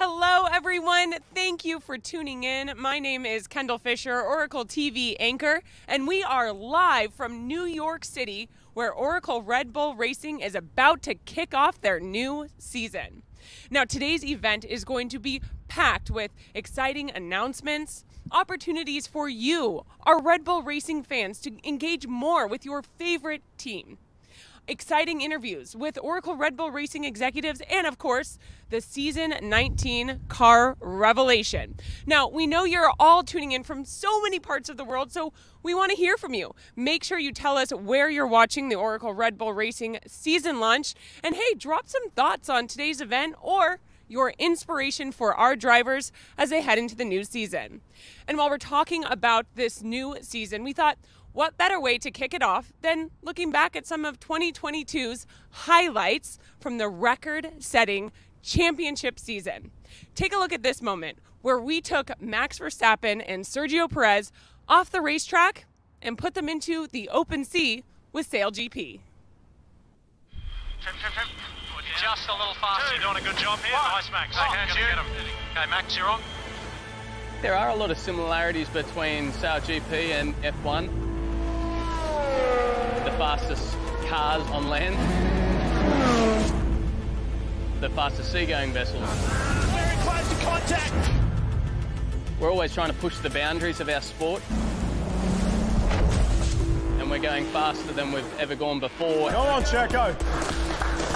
Hello, everyone. Thank you for tuning in. My name is Kendall Fisher, Oracle TV anchor, and we are live from New York City, where Oracle Red Bull Racing is about to kick off their new season. Now, today's event is going to be packed with exciting announcements, opportunities for you, our Red Bull Racing fans, to engage more with your favorite team exciting interviews with Oracle Red Bull Racing executives, and of course, the season 19 car revelation. Now, we know you're all tuning in from so many parts of the world, so we want to hear from you. Make sure you tell us where you're watching the Oracle Red Bull Racing season launch, and hey, drop some thoughts on today's event or your inspiration for our drivers as they head into the new season. And while we're talking about this new season, we thought, what better way to kick it off than looking back at some of 2022's highlights from the record setting championship season? Take a look at this moment where we took Max Verstappen and Sergio Perez off the racetrack and put them into the open sea with SailGP. Just a little faster. You're doing a good job here. Nice, Max. Oh, Okay, you. get him. Okay, Max, you're on. There are a lot of similarities between SailGP and F1. The fastest cars on land, the fastest seagoing vessels. Very close to contact. We're always trying to push the boundaries of our sport. And we're going faster than we've ever gone before. Go on, Checo.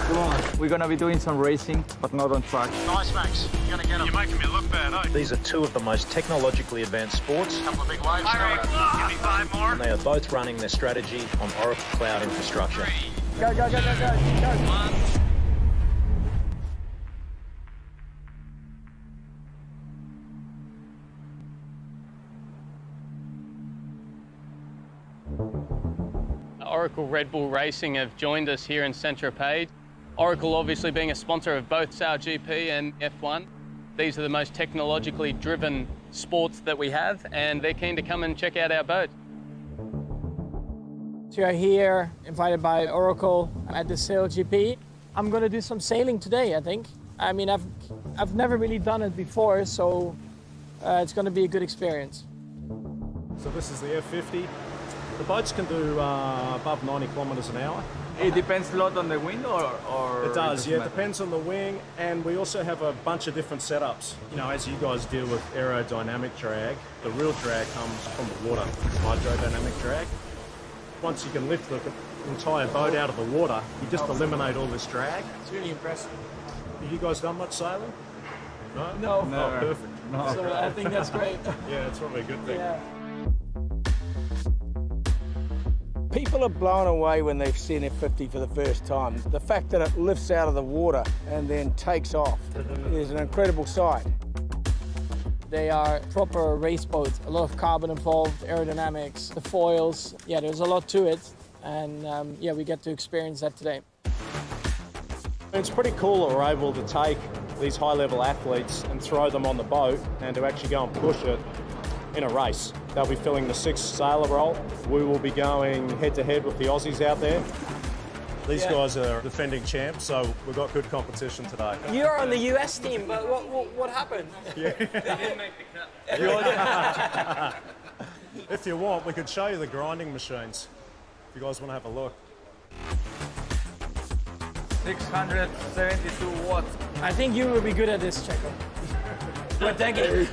Come on. We're gonna be doing some racing, but not on track. Nice, Max. You're going to get him. You're making me look bad, eh? These are two of the most technologically advanced sports, couple of big waves. Give me five more. and they are both running their strategy on Oracle Cloud infrastructure. Go, go, go, go, go, go. Oracle Red Bull Racing have joined us here in Saint Tropez. Oracle obviously being a sponsor of both SailGP and F1. These are the most technologically driven sports that we have, and they're keen to come and check out our boat. So you're here, invited by Oracle at the SailGP. I'm gonna do some sailing today, I think. I mean, I've I've never really done it before, so uh, it's gonna be a good experience. So this is the F50. The boats can do uh, above 90 kilometres an hour. It depends a lot on the wind, or, or It does, yeah. It depends on the wing, and we also have a bunch of different setups. You know, as you guys deal with aerodynamic drag, the real drag comes from the water, hydrodynamic drag. Once you can lift the entire boat out of the water, you just eliminate all this drag. It's really impressive. Have you guys done much sailing? No? No. Oh, Never. perfect. So I think that's great. Yeah, it's probably a good thing. Yeah. People are blown away when they've seen F50 for the first time. The fact that it lifts out of the water and then takes off is an incredible sight. They are proper race boats. A lot of carbon involved, aerodynamics, the foils. Yeah, there's a lot to it, and um, yeah, we get to experience that today. It's pretty cool that we're able to take these high level athletes and throw them on the boat and to actually go and push it in a race. They'll be filling the sixth sailor role. We will be going head to head with the Aussies out there. These Yeah. guys are defending champs, so we've got good competition today. You're on the US team, but what, what, what happened? If you want, we could show you the grinding machines. If you guys want to have a look. 672 watts. I think you will be good at this, Checo. We're taking.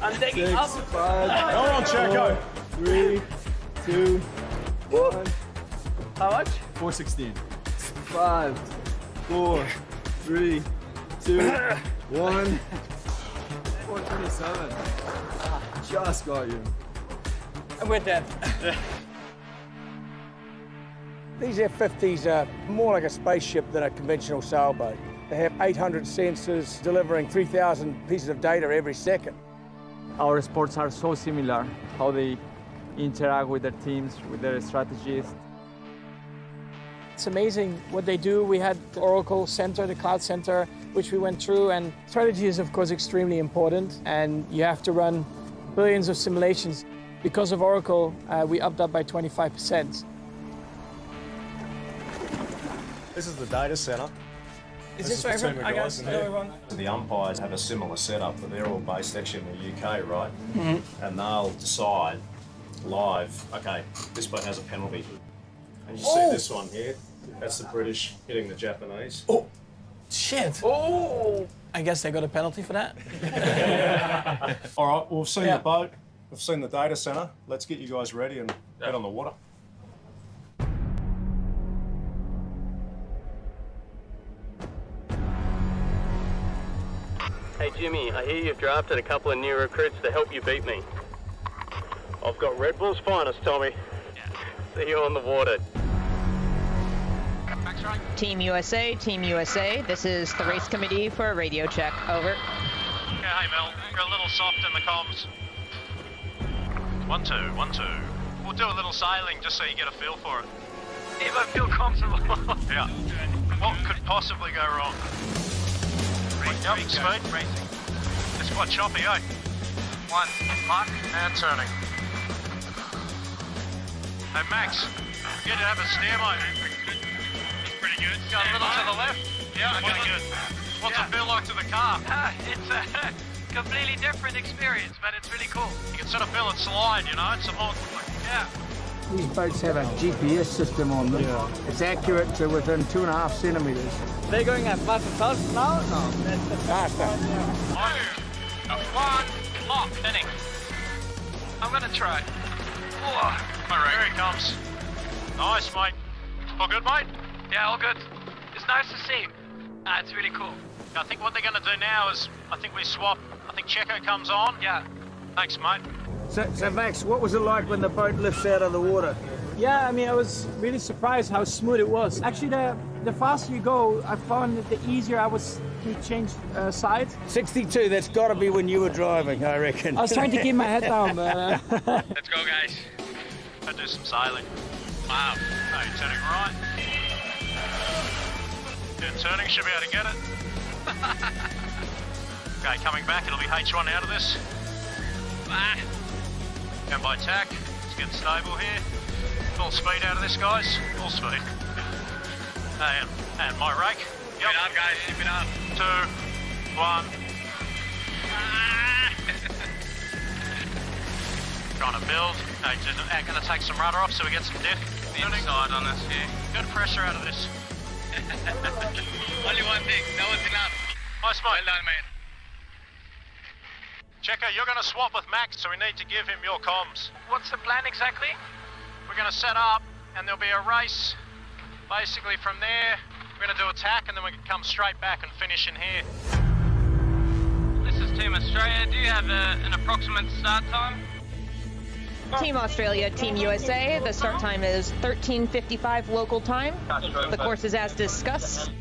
I'm taking up. Go on, Checo. Three, two, How much? 416. Five, four, three, two, one. 427. Ah, just got you. I'm with that. These F50s are more like a spaceship than a conventional sailboat. They have 800 sensors delivering 3,000 pieces of data every second. Our sports are so similar, how they interact with their teams, with their strategies. It's amazing what they do. We had the Oracle Center, the Cloud Center, which we went through, and strategy is, of course, extremely important, and you have to run billions of simulations. Because of Oracle, uh, we upped up by 25%. This is the data center. Is this for everyone? I guess. Hello, everyone. The umpires have a similar setup, but they're all based actually in the UK, right? Mm-hmm. And they'll decide live, okay, this boat has a penalty. And you see Oh! this one here, that's the British hitting the Japanese. Oh, shit. Oh. I guess they got a penalty for that. All right, well, we've seen Yeah. the boat, we've seen the data centre. Let's get you guys ready and head on the water. Hey Jimmy, I hear you've drafted a couple of new recruits to help you beat me. I've got Red Bull's finest, Tommy. See you on the water. Team USA, Team USA. This is the race committee for a radio check. Over. Yeah, hey Mel, you're a little soft in the comms. One two, one two. We'll do a little sailing just so you get a feel for it. If I feel comfortable. Yeah. What could possibly go wrong? Yep, speed. Racing. It's quite choppy, eh? One. Mark. And turning. Hey Max, you to have a steer, mate. It's pretty good. Go a little to the left. Yeah, Okay, okay. good. What's Yeah. it feel like to the car? It's a completely different experience, but it's really cool. You can sort of feel it slide, you know? It's a lot. Yeah. These boats have a GPS system on them. It's accurate to within two and a half centimetres. They're going at fast as us now? No. Faster. Two. A one. Lock. Inning. I'm gonna try. Whoa. All right, here he comes. Nice, mate. All good, mate? Yeah, all good. It's nice to see you. Ah, it's really cool. I think what they're going to do now is, I think we swap. I think Checo comes on. Yeah. Thanks, mate. So, so, Max, what was it like when the boat lifts out of the water? Yeah, I mean, I was really surprised how smooth it was. Actually, the the faster you go, I found that the easier I was to change uh, sides. 62, that's got to be when you were driving, I reckon. I was trying to keep my head down, but uh, Let's go, guys. I do some sailing. Wow. Hey, turning right. Yeah, turning, should be able to get it. okay, coming back, it'll be H1 out of this. Ah. And by tack, let's get stable here. Full speed out of this, guys. Full speed. And, and my rake. Keep it up, guys. Keep it up. Two, one. Ah. Trying to build. Hey, just uh, gonna take some rudder off so we get some diff. The inside on this here. Good pressure out of this. Only one thing. That was enough. Nice, Well done, mate. Checo, you're gonna swap with Max, so we need to give him your comms. What's the plan exactly? We're gonna set up, and there'll be a race. Basically, from there, we're gonna do attack, and then we can come straight back and finish in here. This is Team Australia. Do you have a, an approximate start time? Team Australia, Team USA. The start uh-huh. time is 13:55 local time. The course is as discussed.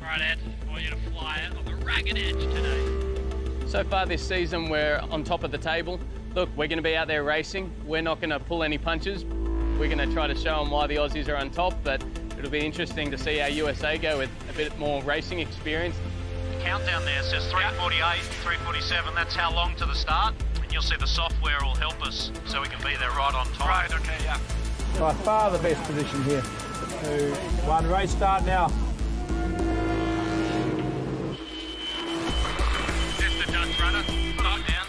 Right, Ed. I want you to fly it on the ragged edge today. So far this season, we're on top of the table. Look, we're going to be out there racing. We're not going to pull any punches. We're going to try to show them why the Aussies are on top, but it'll be interesting to see how USA go with a bit more racing experience. The countdown there says 348, 347. That's how long to the start. And you'll see the software will help us so we can be there right on time. Right, okay, yeah. By far the best position here. two, one, race start now. Just the Dutch rudder. Start down.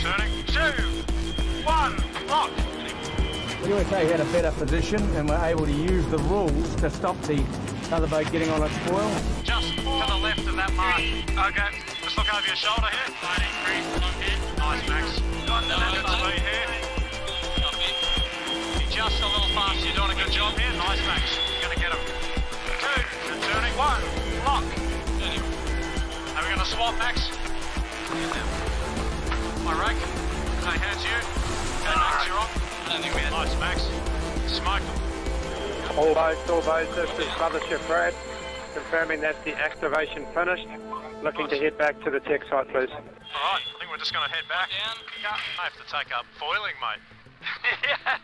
Turning. Two, one, lock. USA had a better position and were able to use the rules to stop the other boat getting on its foil. Just to the left of that mark. Okay. Just look over your shoulder here. Line increase on head. Nice, Max. Got the left speed here. You're just a little fast. You're doing a good job here. Nice, Max. You're going to get him. Two. Turning. One. Lock. Are we going to swap, Max? My rake. Okay, hands you. Okay, Max, you're on. I don't think we had Nice, Max. Smoke them. All boats, all boats, this is Mothership Brad, confirming that the activation finished. Looking to head back to the tech site, please. All right. I think we're just going to head back. Down. Yeah. I have to take up foiling, mate. yeah.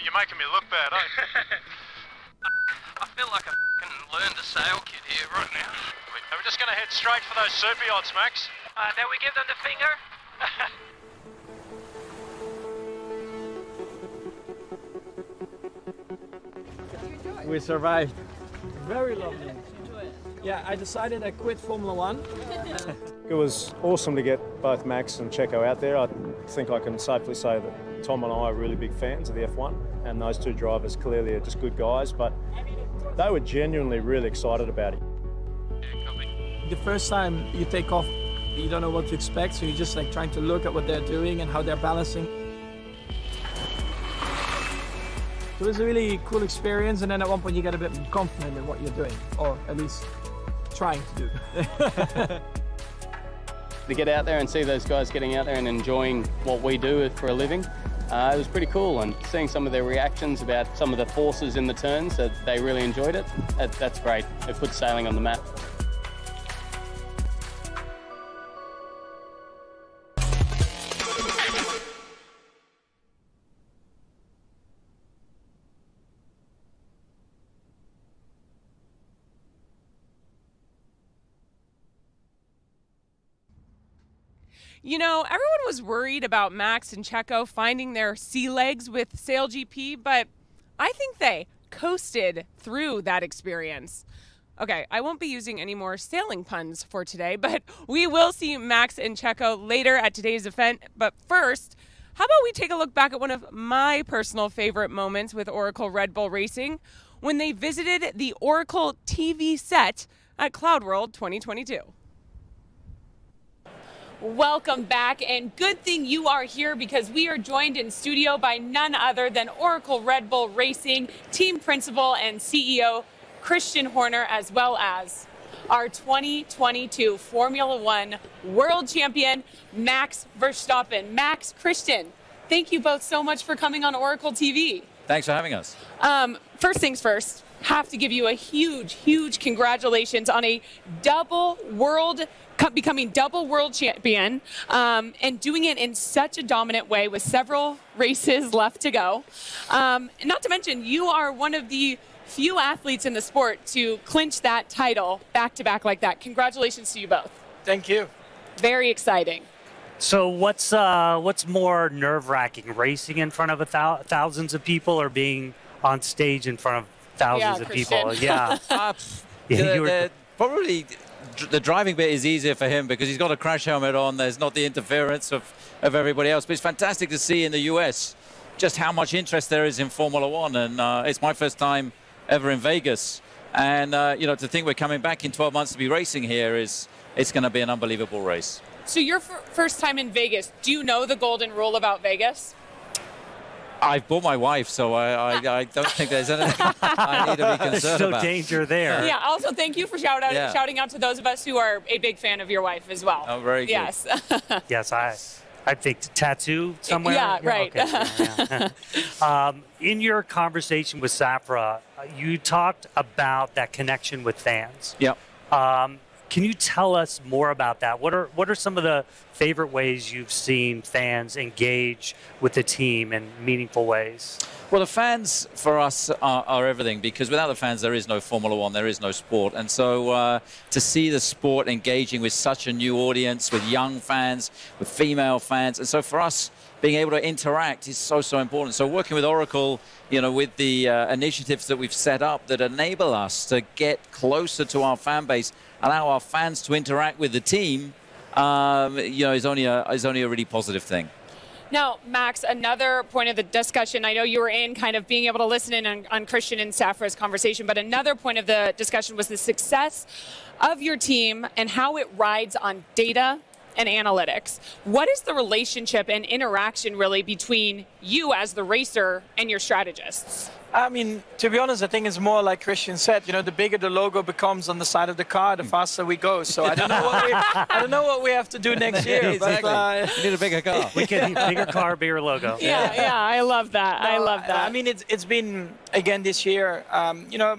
You're making me look bad, eh? I feel like I can learn to sail kid here right now. Are we just going to head straight for those super yachts, Max? Uh, then we give them the finger. We survived. Very lovely. Yeah, I decided I quit Formula One. It was awesome to get both Max and Checo out there. I think I can safely say that Tom and I are really big fans of the F1, and those two drivers clearly are just good guys, but they were genuinely really excited about it. The first time you take off, you don't know what to expect, so you're just like trying to look at what they're doing and how they're balancing. So It was a really cool experience, and then at one point you get a bit confident in what you're doing, or at least trying to do. to get out there and see those guys getting out there and enjoying what we do for a living, uh, it was pretty cool. And seeing some of their reactions about some of the forces in the turns, that they really enjoyed it, that, that's great. It puts sailing on the map. You know, everyone was worried about Max and Checo finding their sea legs with SailGP, but I think they coasted through that experience. Okay, I won't be using any more sailing puns for today, but we will see Max and Checo later at today's event. But first, how about we take a look back at one of my personal favorite moments with Oracle Red Bull Racing when they visited the Oracle TV set at Cloud World 2022. Welcome back, and good thing you are here because we are joined in studio by none other than Oracle Red Bull Racing team principal and CEO Christian Horner, as well as our 2022 Formula One world champion, Max Verstappen. Max, Christian, thank you both so much for coming on Oracle TV. Thanks for having us. Um, first things first, have to give you a huge, huge congratulations on a double world becoming double world champion um, and doing it in such a dominant way with several races left to go. Um, not to mention, you are one of the few athletes in the sport to clinch that title back to back like that. Congratulations to you both. Thank you. Very exciting. So what's uh, what's more nerve wracking, racing in front of thou- thousands of people or being on stage in front of thousands yeah, of people? Yeah. uh, Yeah, you the- probably the driving bit is easier for him because he's got a crash helmet on. There's not the interference of, of everybody else. But it's fantastic to see in the US just how much interest there is in Formula One. And uh, it's my first time ever in Vegas. And, uh, you know, to think we're coming back in 12 months to be racing here is it's going to be an unbelievable race. So, your f- first time in Vegas, do you know the golden rule about Vegas? I've bought my wife, so I, I, I don't think there's anything I need to be There's concerned no about. danger there. Yeah, also thank you for shout out, Yeah. shouting out to those of us who are a big fan of your wife as well. Oh, very good. Yes. yes, I I think tattoo somewhere. Yeah, right. okay. Yeah, yeah. um, in your conversation with Safra, uh, you talked about that connection with fans. Yep. Um, can you tell us more about that? What are what are some of the favorite ways you've seen fans engage with the team in meaningful ways? Well, the fans for us are, are everything because without the fans, there is no Formula One, there is no sport. And so uh, to see the sport engaging with such a new audience, with young fans, with female fans, and so for us, being able to interact is so, so important. So working with Oracle, you know, with the uh, initiatives that we've set up that enable us to get closer to our fan base, allow our fans to interact with the team, um, you know, is only a, is only a really positive thing. Now, Max, another point of the discussion, I know you were in kind of being able to listen in on, on Christian and Safra's conversation, but another point of the discussion was the success of your team and how it rides on data and analytics. What is the relationship and interaction really between you as the racer and your strategists? I mean, to be honest, I think it's more like Christian said. You know, the bigger the logo becomes on the side of the car, the faster we go. So I don't know what we, I don't know what we have to do next year. exactly. But, uh, we need a bigger car. We can bigger car, bigger logo. Yeah, yeah, I love that. I love that. I mean, it's it's been again this year. Um, you know,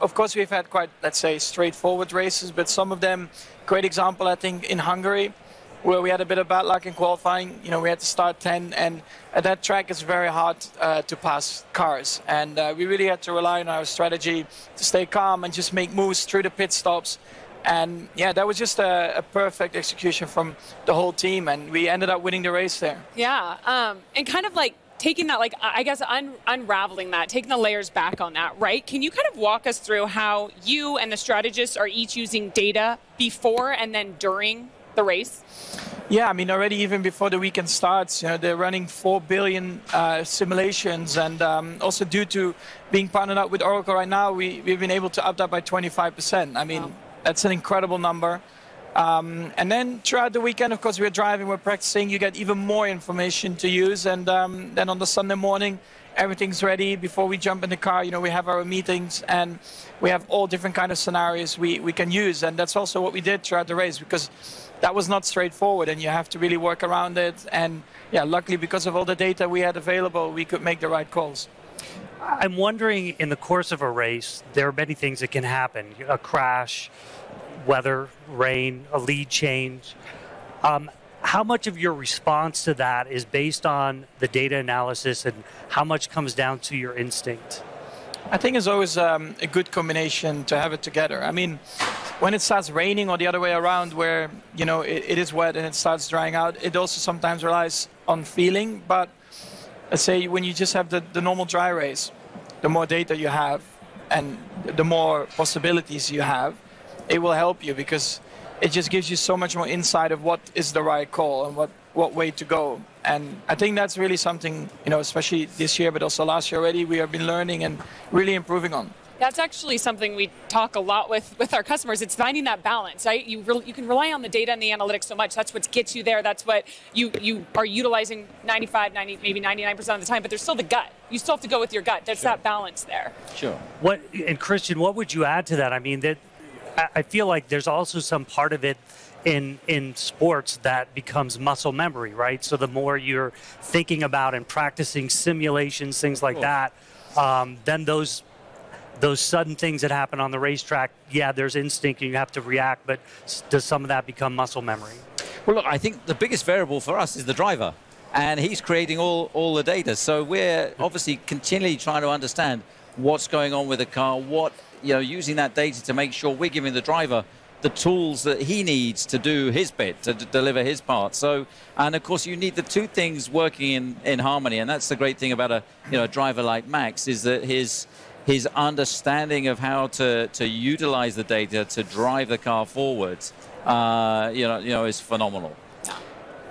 of course we've had quite let's say straightforward races, but some of them, great example I think in Hungary, where we had a bit of bad luck in qualifying. You know, we had to start 10, and at that track it's very hard uh, to pass cars, and uh, we really had to rely on our strategy to stay calm and just make moves through the pit stops. And yeah, that was just a, a perfect execution from the whole team, and we ended up winning the race there. Yeah, um, and kind of like taking that, like, I guess un- unraveling that, taking the layers back on that, right? Can you kind of walk us through how you and the strategists are each using data before and then during the race? Yeah, I mean, already even before the weekend starts, you know, they're running 4 billion uh, simulations. And um, also due to being partnered up with Oracle right now, we, we've been able to up that by 25%. I mean, wow. that's an incredible number. Um, and then throughout the weekend, of course, we're driving, we're practicing. You get even more information to use. And um, then on the Sunday morning, everything's ready. Before we jump in the car, you know, we have our meetings and we have all different kind of scenarios we, we can use. And that's also what we did throughout the race because that was not straightforward and you have to really work around it. And yeah, luckily because of all the data we had available, we could make the right calls. I'm wondering in the course of a race, there are many things that can happen a crash, weather, rain, a lead change. Um, how much of your response to that is based on the data analysis and how much comes down to your instinct? I think it's always um, a good combination to have it together. I mean, when it starts raining or the other way around where you know it, it is wet and it starts drying out it also sometimes relies on feeling but let's say when you just have the, the normal dry race the more data you have and the more possibilities you have it will help you because it just gives you so much more insight of what is the right call and what what way to go and i think that's really something you know especially this year but also last year already we have been learning and really improving on that's actually something we talk a lot with with our customers. It's finding that balance. Right? You re- you can rely on the data and the analytics so much. That's what gets you there. That's what you you are utilizing 95, 90, maybe 99 percent of the time. But there's still the gut. You still have to go with your gut. There's sure. that balance there. Sure. What and Christian, what would you add to that? I mean, that I feel like there's also some part of it in in sports that becomes muscle memory, right? So the more you're thinking about and practicing simulations, things like cool. that, um, then those those sudden things that happen on the racetrack, yeah, there's instinct and you have to react, but does some of that become muscle memory? Well, look, I think the biggest variable for us is the driver, and he's creating all, all the data. So we're obviously continually trying to understand what's going on with the car, what, you know, using that data to make sure we're giving the driver the tools that he needs to do his bit to deliver his part. So, and of course, you need the two things working in, in harmony, and that's the great thing about a you know a driver like Max is that his his understanding of how to, to utilize the data to drive the car forward, uh, you know, you know, is phenomenal.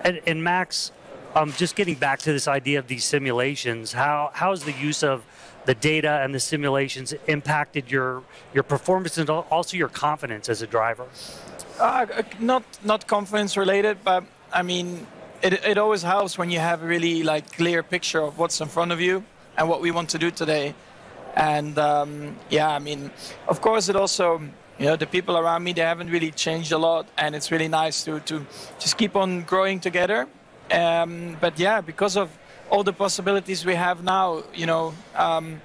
And, and Max, um, just getting back to this idea of these simulations, how how has the use of the data and the simulations impacted your your performance and also your confidence as a driver? Uh, not not confidence related, but I mean, it, it always helps when you have a really like clear picture of what's in front of you and what we want to do today. And um, yeah, I mean, of course, it also, you know, the people around me, they haven't really changed a lot. And it's really nice to, to just keep on growing together. Um, but yeah, because of all the possibilities we have now, you know, um,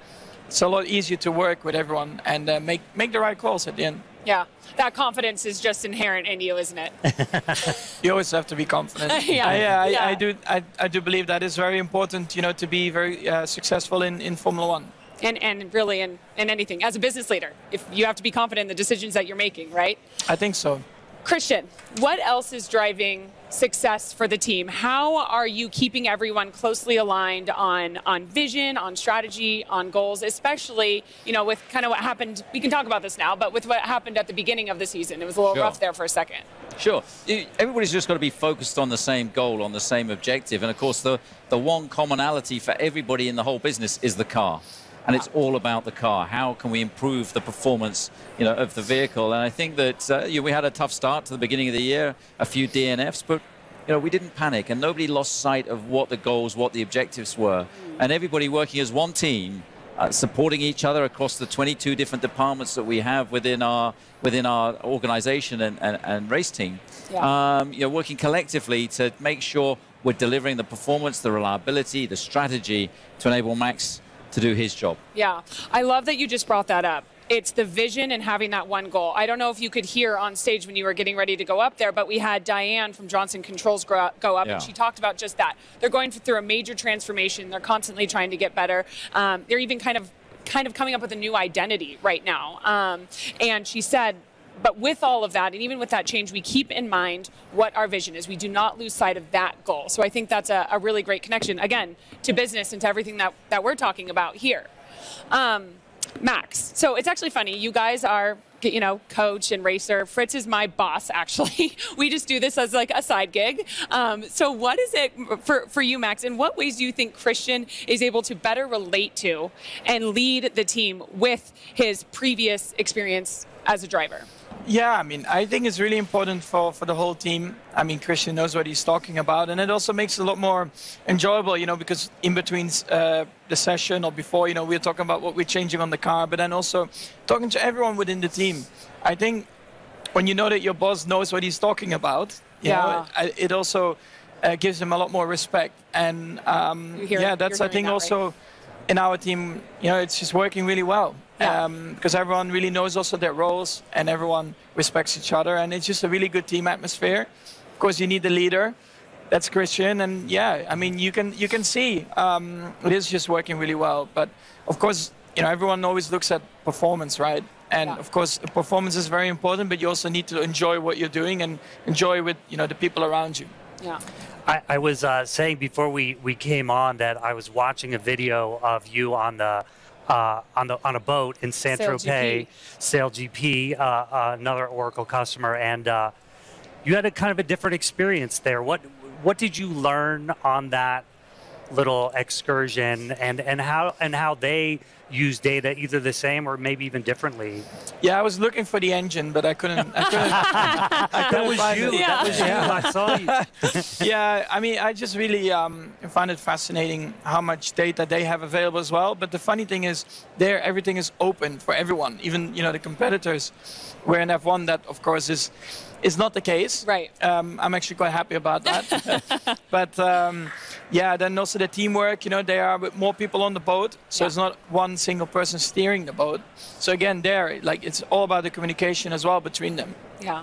it's a lot easier to work with everyone and uh, make, make the right calls at the end. Yeah, that confidence is just inherent in you, isn't it? you always have to be confident. yeah, I, yeah, I, yeah. I, do. I, I do believe that is very important. You know, to be very uh, successful in, in Formula One and, and really in, in anything as a business leader if you have to be confident in the decisions that you're making right i think so christian what else is driving success for the team how are you keeping everyone closely aligned on on vision on strategy on goals especially you know with kind of what happened we can talk about this now but with what happened at the beginning of the season it was a little sure. rough there for a second Sure. Everybody's just got to be focused on the same goal, on the same objective. And of course, the, the one commonality for everybody in the whole business is the car and it's all about the car. How can we improve the performance, you know, of the vehicle? And I think that uh, you know, we had a tough start to the beginning of the year, a few DNFs, but you know, we didn't panic, and nobody lost sight of what the goals, what the objectives were, and everybody working as one team. Uh, supporting each other across the 22 different departments that we have within our within our organization and, and, and race team. Yeah. Um, you know, working collectively to make sure we're delivering the performance, the reliability, the strategy to enable Max to do his job. Yeah, I love that you just brought that up. It's the vision and having that one goal. I don't know if you could hear on stage when you were getting ready to go up there, but we had Diane from Johnson Controls go up, yeah. and she talked about just that. They're going through a major transformation. They're constantly trying to get better. Um, they're even kind of kind of coming up with a new identity right now. Um, and she said but with all of that, and even with that change, we keep in mind what our vision is. We do not lose sight of that goal. So I think that's a, a really great connection, again, to business and to everything that, that we're talking about here. Um, Max, so it's actually funny. You guys are, you know, coach and racer. Fritz is my boss, actually. we just do this as like a side gig. Um, so, what is it for, for you, Max? In what ways do you think Christian is able to better relate to and lead the team with his previous experience as a driver? Yeah, I mean, I think it's really important for, for the whole team. I mean, Christian knows what he's talking about, and it also makes it a lot more enjoyable, you know, because in between uh, the session or before, you know, we're talking about what we're changing on the car, but then also talking to everyone within the team. I think when you know that your boss knows what he's talking about, yeah, know, it, it also uh, gives him a lot more respect. And um, yeah, that's I think that, also right? in our team, you know, it's just working really well yeah. um, because everyone really knows also their roles and everyone respects each other, and it's just a really good team atmosphere. Of course, you need a leader. That's Christian, and yeah, I mean, you can you can see um, it is just working really well. But of course, you know, everyone always looks at performance, right? And yeah. of course, performance is very important, but you also need to enjoy what you're doing and enjoy with you know the people around you. Yeah. I, I was uh, saying before we, we came on that I was watching a video of you on the uh, on the on a boat in Saint Tropez, SailGP, uh, uh, another Oracle customer, and uh, you had a kind of a different experience there. What what did you learn on that little excursion, and and how and how they use data either the same or maybe even differently? Yeah, I was looking for the engine, but I couldn't. I couldn't, I couldn't that was you. It. Yeah. That was you. I saw you. yeah, I mean, I just really um, find it fascinating how much data they have available as well. But the funny thing is, there everything is open for everyone, even you know the competitors. Where in F1, that of course is is not the case. Right. Um, I'm actually quite happy about that. but um, yeah, then also the teamwork. You know, there are more people on the boat, so yeah. it's not one single person steering the boat. So again, there, like it's all about the communication as well between them. Yeah.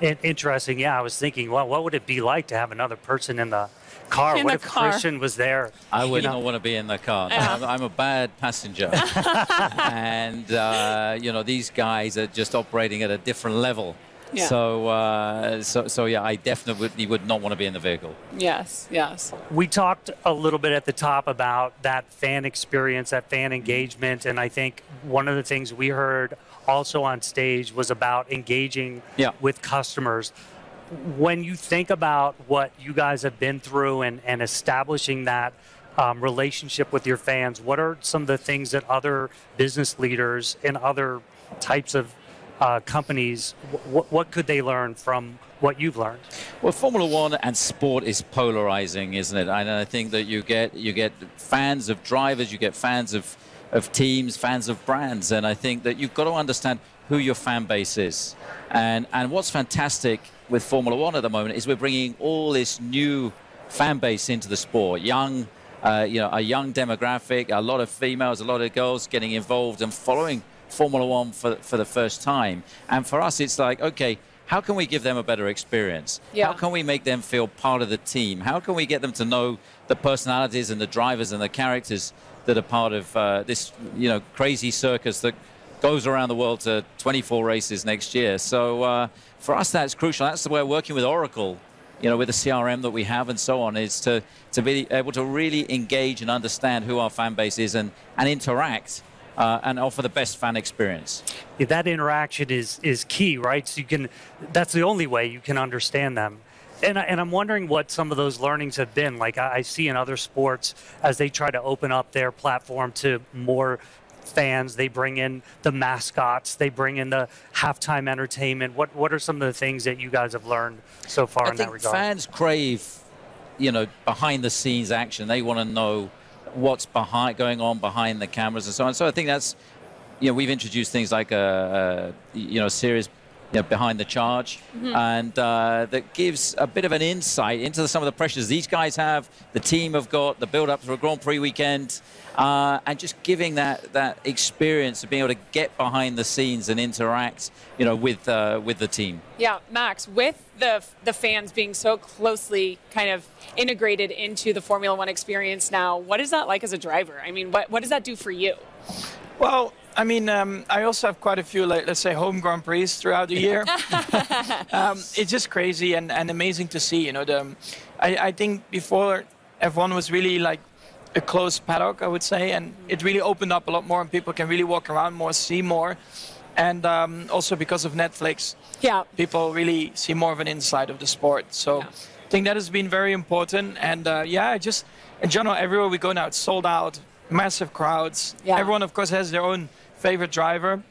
Interesting. Yeah, I was thinking, well, what would it be like to have another person in the car? In what the if car. Christian was there? I would you not want to be in the car. Yeah. I'm, I'm, a bad passenger, and uh, you know these guys are just operating at a different level. Yeah. So, uh, so, so yeah, I definitely would not want to be in the vehicle. Yes, yes. We talked a little bit at the top about that fan experience, that fan engagement, and I think one of the things we heard also on stage was about engaging yeah. with customers. When you think about what you guys have been through and, and establishing that um, relationship with your fans, what are some of the things that other business leaders and other types of uh, companies, w- what could they learn from what you've learned? Well, Formula One and sport is polarizing, isn't it? And I think that you get you get fans of drivers, you get fans of of teams, fans of brands, and I think that you've got to understand who your fan base is. And and what's fantastic with Formula One at the moment is we're bringing all this new fan base into the sport, young. Uh, you know, a young demographic, a lot of females, a lot of girls getting involved and following Formula One for, for the first time. And for us, it's like, okay, how can we give them a better experience? Yeah. How can we make them feel part of the team? How can we get them to know the personalities and the drivers and the characters that are part of uh, this, you know, crazy circus that goes around the world to 24 races next year? So uh, for us, that's crucial. That's the way we're working with Oracle you know, with the CRM that we have and so on, is to, to be able to really engage and understand who our fan base is and, and interact uh, and offer the best fan experience. Yeah, that interaction is is key, right? So you can that's the only way you can understand them. And, and I'm wondering what some of those learnings have been. Like I see in other sports, as they try to open up their platform to more fans, they bring in the mascots, they bring in the halftime entertainment. What what are some of the things that you guys have learned so far I in that regard? Fans crave, you know, behind the scenes action. They want to know what's behind going on behind the cameras and so on. So I think that's you know we've introduced things like a, a you know series you know, behind the charge, mm-hmm. and uh, that gives a bit of an insight into some of the pressures these guys have, the team have got, the build-up to a Grand Prix weekend, uh, and just giving that that experience of being able to get behind the scenes and interact, you know, with uh, with the team. Yeah, Max, with the the fans being so closely kind of integrated into the Formula One experience now, what is that like as a driver? I mean, what what does that do for you? Well, I mean, um, I also have quite a few, like, let's say, home Grand Prix throughout the year. um, it's just crazy and, and amazing to see. You know, the, I, I think before F1 was really like a closed paddock, I would say, and it really opened up a lot more, and people can really walk around more, see more, and um, also because of Netflix, yeah, people really see more of an inside of the sport. So yeah. I think that has been very important, and uh, yeah, just in general, everywhere we go now, it's sold out, massive crowds. Yeah. Everyone, of course, has their own favorite driver,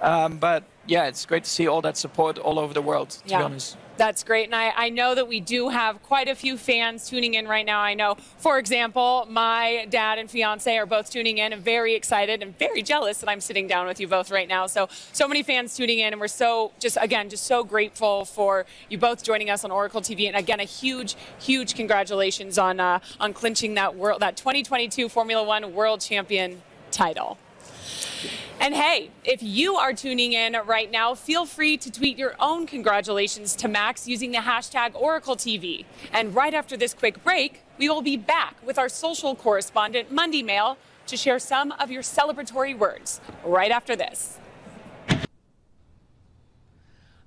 um, but yeah, it's great to see all that support all over the world. To yeah. be honest. That's great. And I, I, know that we do have quite a few fans tuning in right now. I know, for example, my dad and fiance are both tuning in and very excited and very jealous that I'm sitting down with you both right now. So, so many fans tuning in. And we're so, just again, just so grateful for you both joining us on Oracle TV. And again, a huge, huge congratulations on, uh, on clinching that, world, that 2022 Formula One World Champion title. And hey, if you are tuning in right now, feel free to tweet your own congratulations to Max using the hashtag OracleTV. And right after this quick break, we will be back with our social correspondent, Monday Mail, to share some of your celebratory words right after this.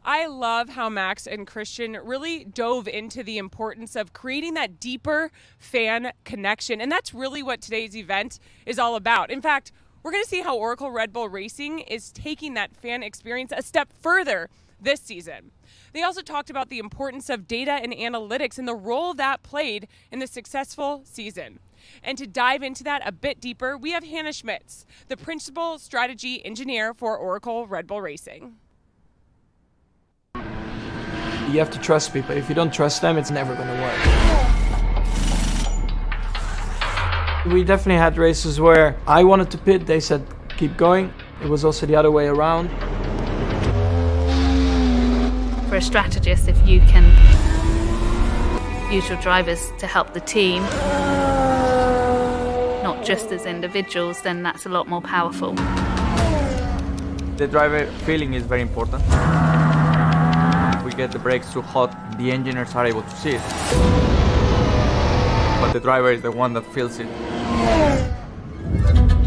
I love how Max and Christian really dove into the importance of creating that deeper fan connection. And that's really what today's event is all about. In fact, we're going to see how Oracle Red Bull Racing is taking that fan experience a step further this season. They also talked about the importance of data and analytics and the role that played in the successful season. And to dive into that a bit deeper, we have Hannah Schmitz, the principal strategy engineer for Oracle Red Bull Racing. You have to trust people. If you don't trust them, it's never going to work. We definitely had races where I wanted to pit, they said keep going. It was also the other way around. For a strategist, if you can use your drivers to help the team, not just as individuals, then that's a lot more powerful. The driver feeling is very important. If we get the brakes too hot, the engineers are able to see it. But the driver is the one that feels it.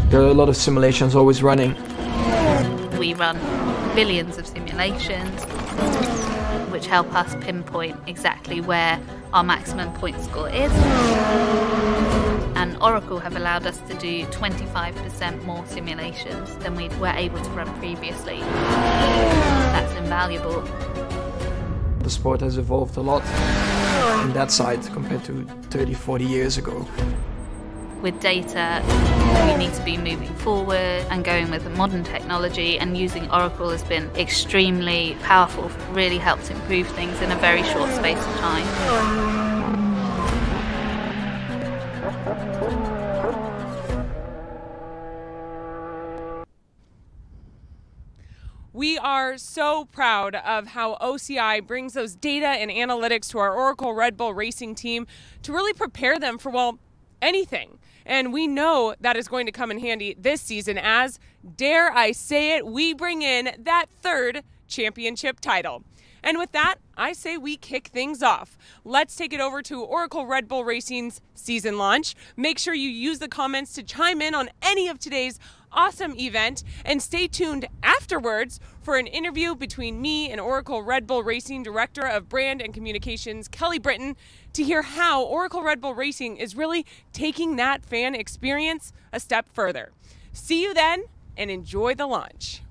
There are a lot of simulations always running. We run billions of simulations which help us pinpoint exactly where our maximum point score is. And Oracle have allowed us to do 25% more simulations than we were able to run previously. That's invaluable. The sport has evolved a lot in that side compared to 30, 40 years ago with data, we need to be moving forward and going with the modern technology and using Oracle has been extremely powerful, really helps improve things in a very short space of time. We are so proud of how OCI brings those data and analytics to our Oracle Red Bull racing team to really prepare them for, well, anything. And we know that is going to come in handy this season as, dare I say it, we bring in that third championship title. And with that, I say we kick things off. Let's take it over to Oracle Red Bull Racing's season launch. Make sure you use the comments to chime in on any of today's awesome event and stay tuned afterwards for an interview between me and Oracle Red Bull Racing Director of Brand and Communications, Kelly Brittain, to hear how Oracle Red Bull Racing is really taking that fan experience a step further. See you then and enjoy the launch.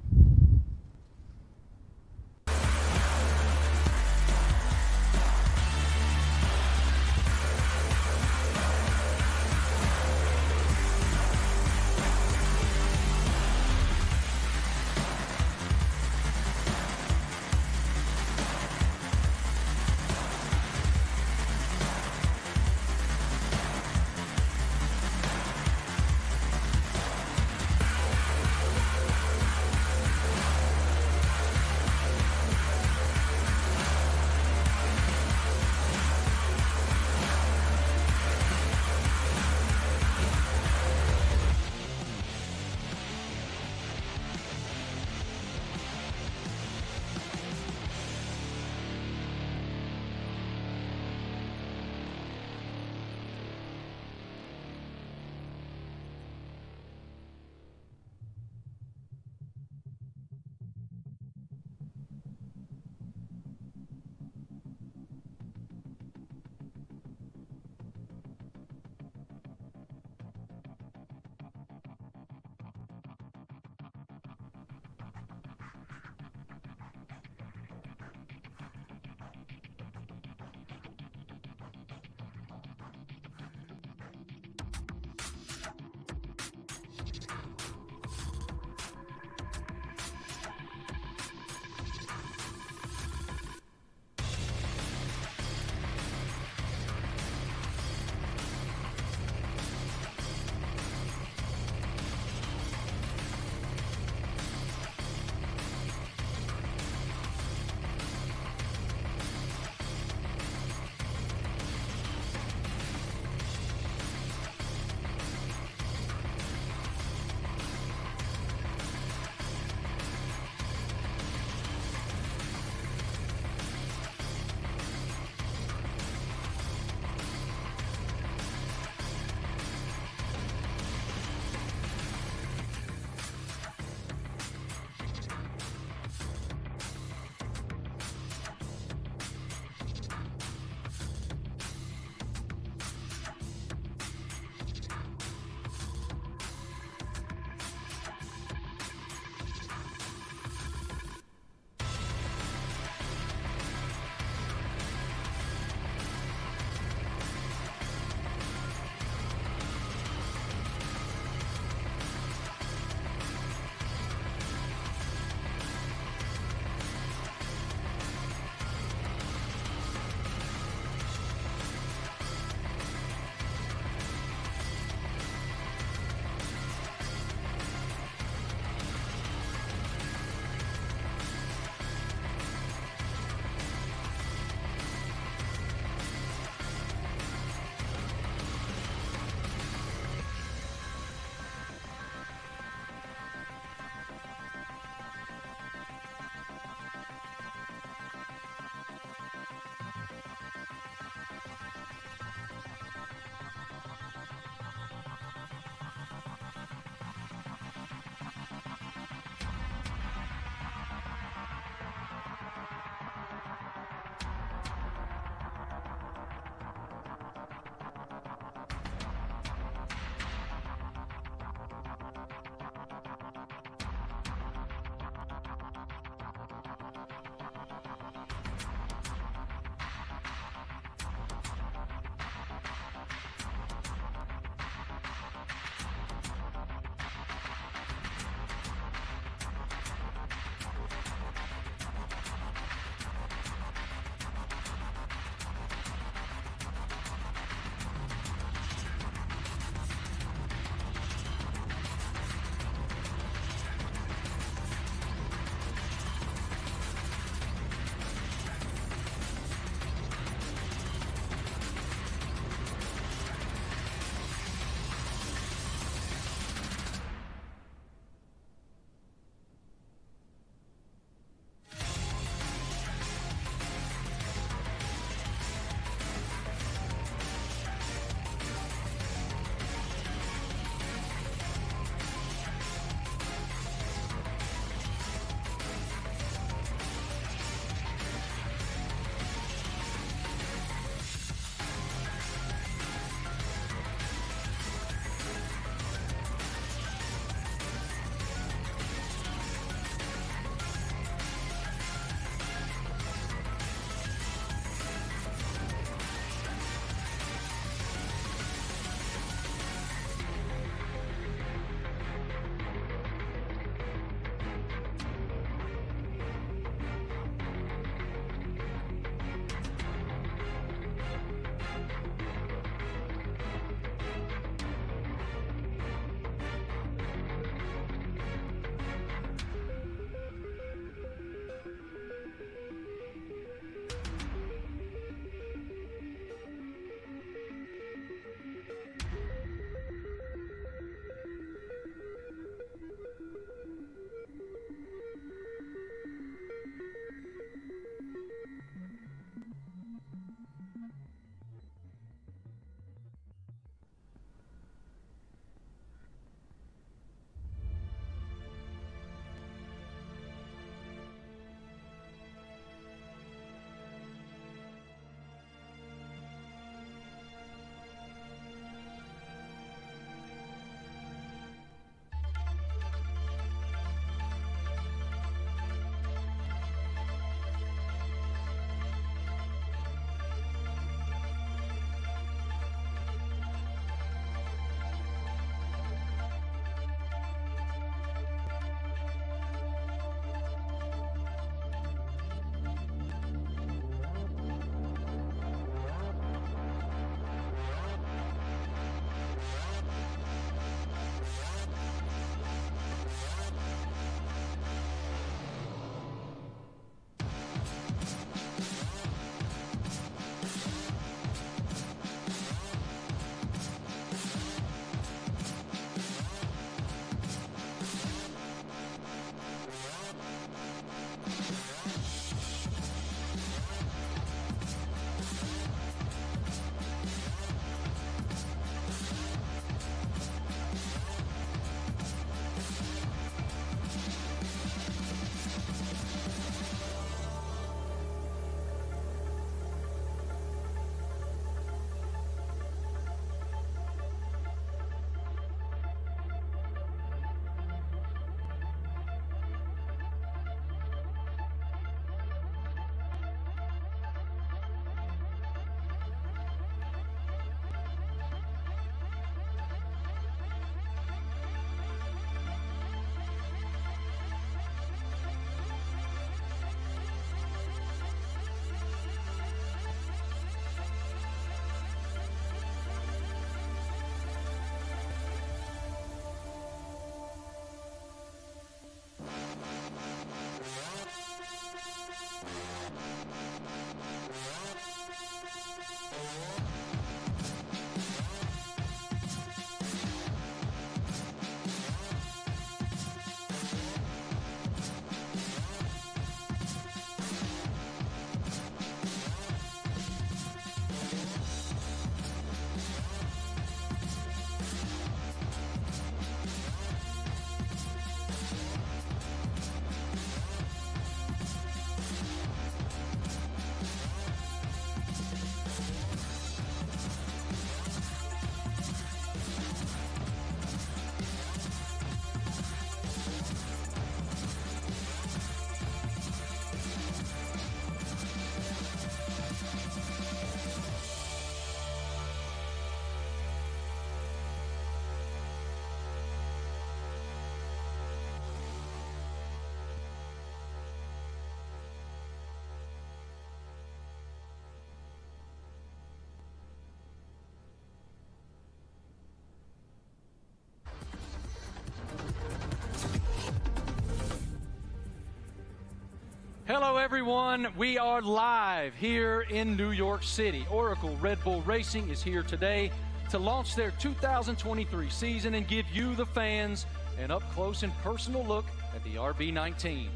Hello, everyone. We are live here in New York City. Oracle Red Bull Racing is here today to launch their 2023 season and give you, the fans, an up close and personal look at the RB19.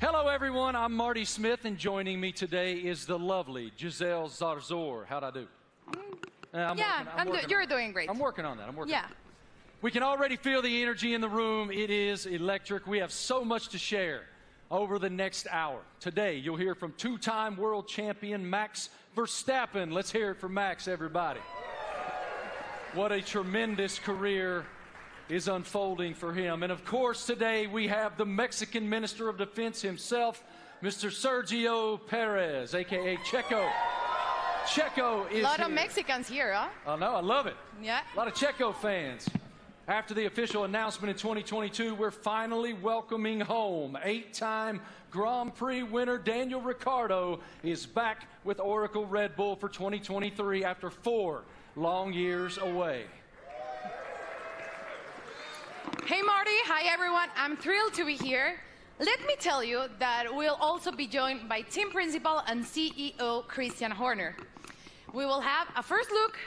Hello, everyone. I'm Marty Smith, and joining me today is the lovely Giselle Zarzor. How'd I do? Uh, I'm yeah, working- I'm do- you're on- doing great. I'm working on that. I'm working. Yeah. We can already feel the energy in the room. It is electric. We have so much to share over the next hour. Today, you'll hear from two time world champion Max Verstappen. Let's hear it from Max, everybody. What a tremendous career is unfolding for him. And of course, today we have the Mexican Minister of Defense himself, Mr. Sergio Perez, aka Checo. Checo is. A lot of here. Mexicans here, huh? I know, I love it. Yeah. A lot of Checo fans. After the official announcement in 2022, we're finally welcoming home eight time Grand Prix winner Daniel Ricciardo is back with Oracle Red Bull for 2023 after four long years away. Hey, Marty. Hi, everyone. I'm thrilled to be here. Let me tell you that we'll also be joined by team principal and CEO Christian Horner. We will have a first look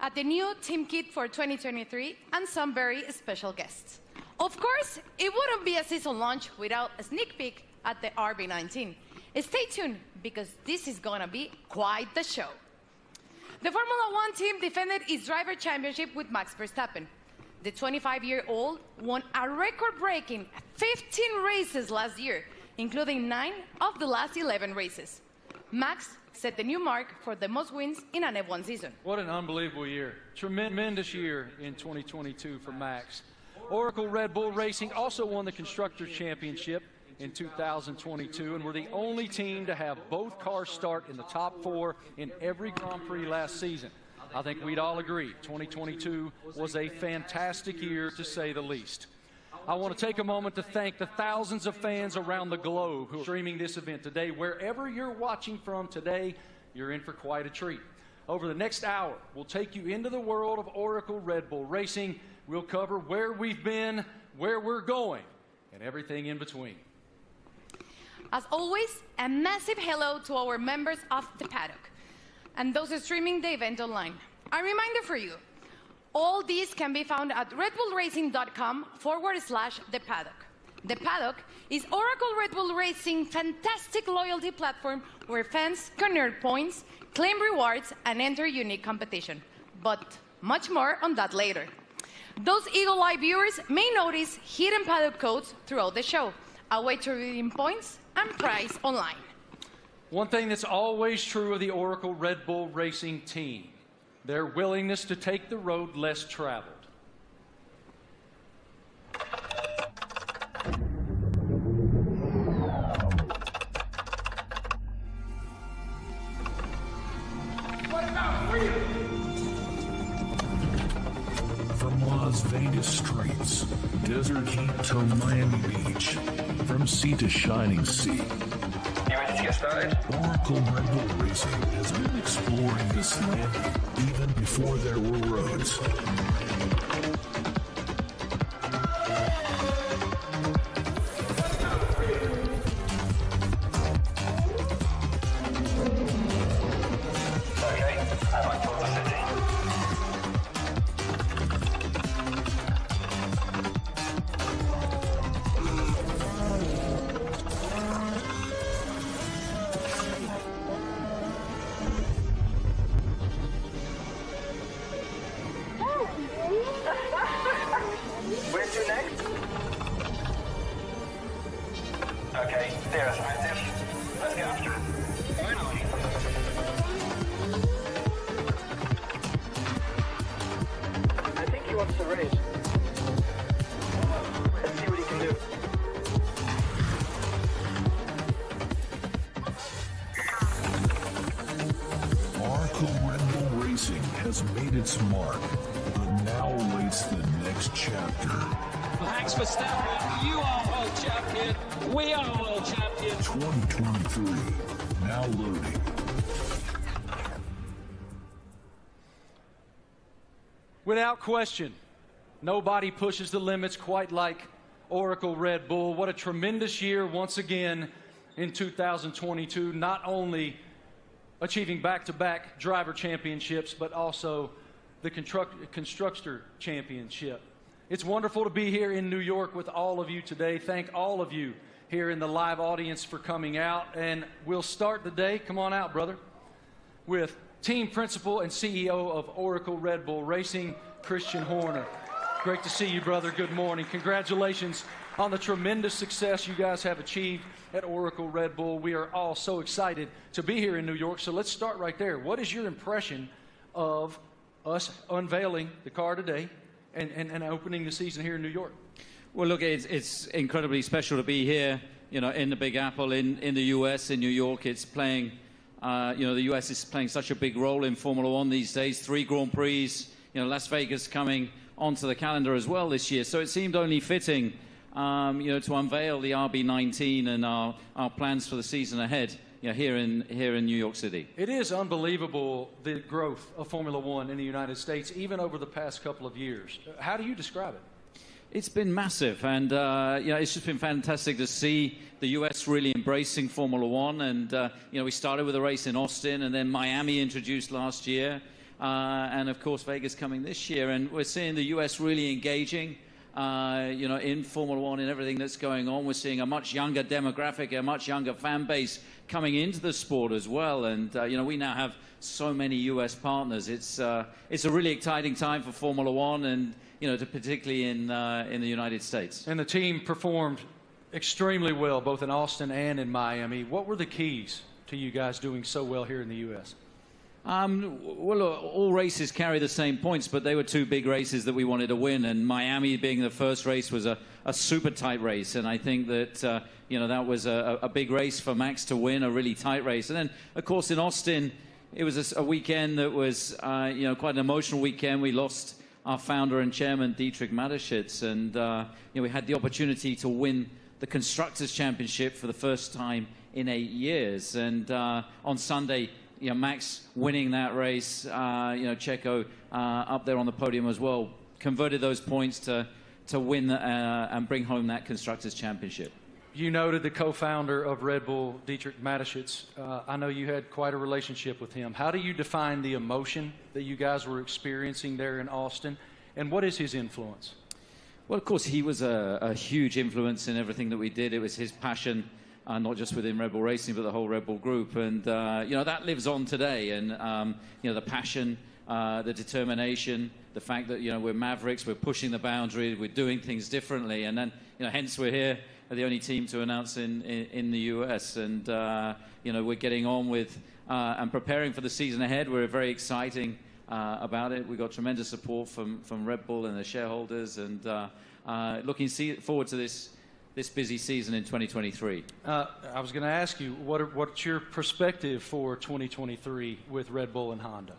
at the new team kit for 2023 and some very special guests. Of course, it wouldn't be a season launch without a sneak peek at the RB19. Stay tuned because this is to be quite the show. The Formula One team defended its driver championship with Max Verstappen. The 25 year old won a record breaking 15 races last year, including nine of the last 11 races. Max set the new mark for the most wins in an F1 season. What an unbelievable year. Tremendous year in 2022 for Max. Oracle Red Bull Racing also won the Constructors' Championship in 2022 and were the only team to have both cars start in the top four in every Grand Prix last season. I think we'd all agree 2022 was a fantastic year to say the least. I want to take a moment to thank the thousands of fans around the globe who are streaming this event today. Wherever you're watching from today, you're in for quite a treat. Over the next hour, we'll take you into the world of Oracle Red Bull Racing. We'll cover where we've been, where we're going, and everything in between. As always, a massive hello to our members of the paddock and those streaming the event online. A reminder for you all these can be found at redbullracing.com forward slash the paddock. The paddock is Oracle Red Bull Racing fantastic loyalty platform where fans can earn points, claim rewards, and enter unique competition. But much more on that later. Those Eagle Eye viewers may notice hidden paddock codes throughout the show, a way to redeem points and prize online. One thing that's always true of the Oracle Red Bull Racing team their willingness to take the road less traveled. From Las Vegas streets, desert heat to Miami Beach, from sea to shining sea. Get started? Oracle Red Bull Racing has been exploring this land even before there were roads. Without question, Nobody pushes the limits quite like Oracle Red Bull. What a tremendous year once again in 2022, not only achieving back to back driver championships, but also the construct- Constructor Championship. It's wonderful to be here in New York with all of you today. Thank all of you here in the live audience for coming out. And we'll start the day, come on out, brother, with team principal and CEO of Oracle Red Bull Racing, Christian Horner. Great to see you, brother. Good morning. Congratulations on the tremendous success you guys have achieved at Oracle Red Bull. We are all so excited to be here in New York. So let's start right there. What is your impression of us unveiling the car today and, and, and opening the season here in New York? Well, look, it's, it's incredibly special to be here, you know, in the Big Apple, in, in the U.S., in New York. It's playing, uh, you know, the U.S. is playing such a big role in Formula One these days. Three Grand Prix, you know, Las Vegas coming onto the calendar as well this year. So it seemed only fitting, um, you know, to unveil the RB19 and our, our plans for the season ahead. You know, here in here in New York City. It is unbelievable the growth of Formula One in the United States, even over the past couple of years. How do you describe it? It's been massive, and uh, you know, it's just been fantastic to see the U.S. really embracing Formula One. And uh, you know, we started with a race in Austin, and then Miami introduced last year, uh, and of course Vegas coming this year. And we're seeing the U.S. really engaging. Uh, you know, in Formula One and everything that's going on, we're seeing a much younger demographic, a much younger fan base coming into the sport as well. And uh, you know, we now have so many U.S. partners. It's uh, it's a really exciting time for Formula One, and you know, to particularly in uh, in the United States. And the team performed extremely well, both in Austin and in Miami. What were the keys to you guys doing so well here in the U.S.? Um, well, all races carry the same points, but they were two big races that we wanted to win. And Miami, being the first race, was a, a super tight race. And I think that, uh, you know, that was a, a, big race for Max to win, a really tight race. And then, of course, in Austin, it was a, a weekend that was, uh, you know, quite an emotional weekend. We lost our founder and chairman, Dietrich Mateschitz. And, uh, you know, we had the opportunity to win the Constructors' Championship for the first time in eight years. And uh, on Sunday, you know, Max winning that race, uh, you know, Checo uh, up there on the podium as well, converted those points to, to win uh, and bring home that Constructors' Championship. You noted the co-founder of Red Bull, Dietrich Mateschitz. Uh, I know you had quite a relationship with him. How do you define the emotion that you guys were experiencing there in Austin, and what is his influence? Well, of course, he was a, a huge influence in everything that we did. It was his passion uh, not just within Red Bull Racing, but the whole Red Bull group. And, uh, you know, that lives on today. And, um, you know, the passion, uh, the determination, the fact that, you know, we're mavericks, we're pushing the boundary, we're doing things differently. And then, you know, hence we're here, the only team to announce in, in, in the US. And, uh, you know, we're getting on with uh, and preparing for the season ahead. We're very exciting uh, about it. We've got tremendous support from, from Red Bull and the shareholders. And looking see, forward to this this busy season in 2023? Uh, I was going to ask you, what are, what's your perspective for 2023 with Red Bull and Honda?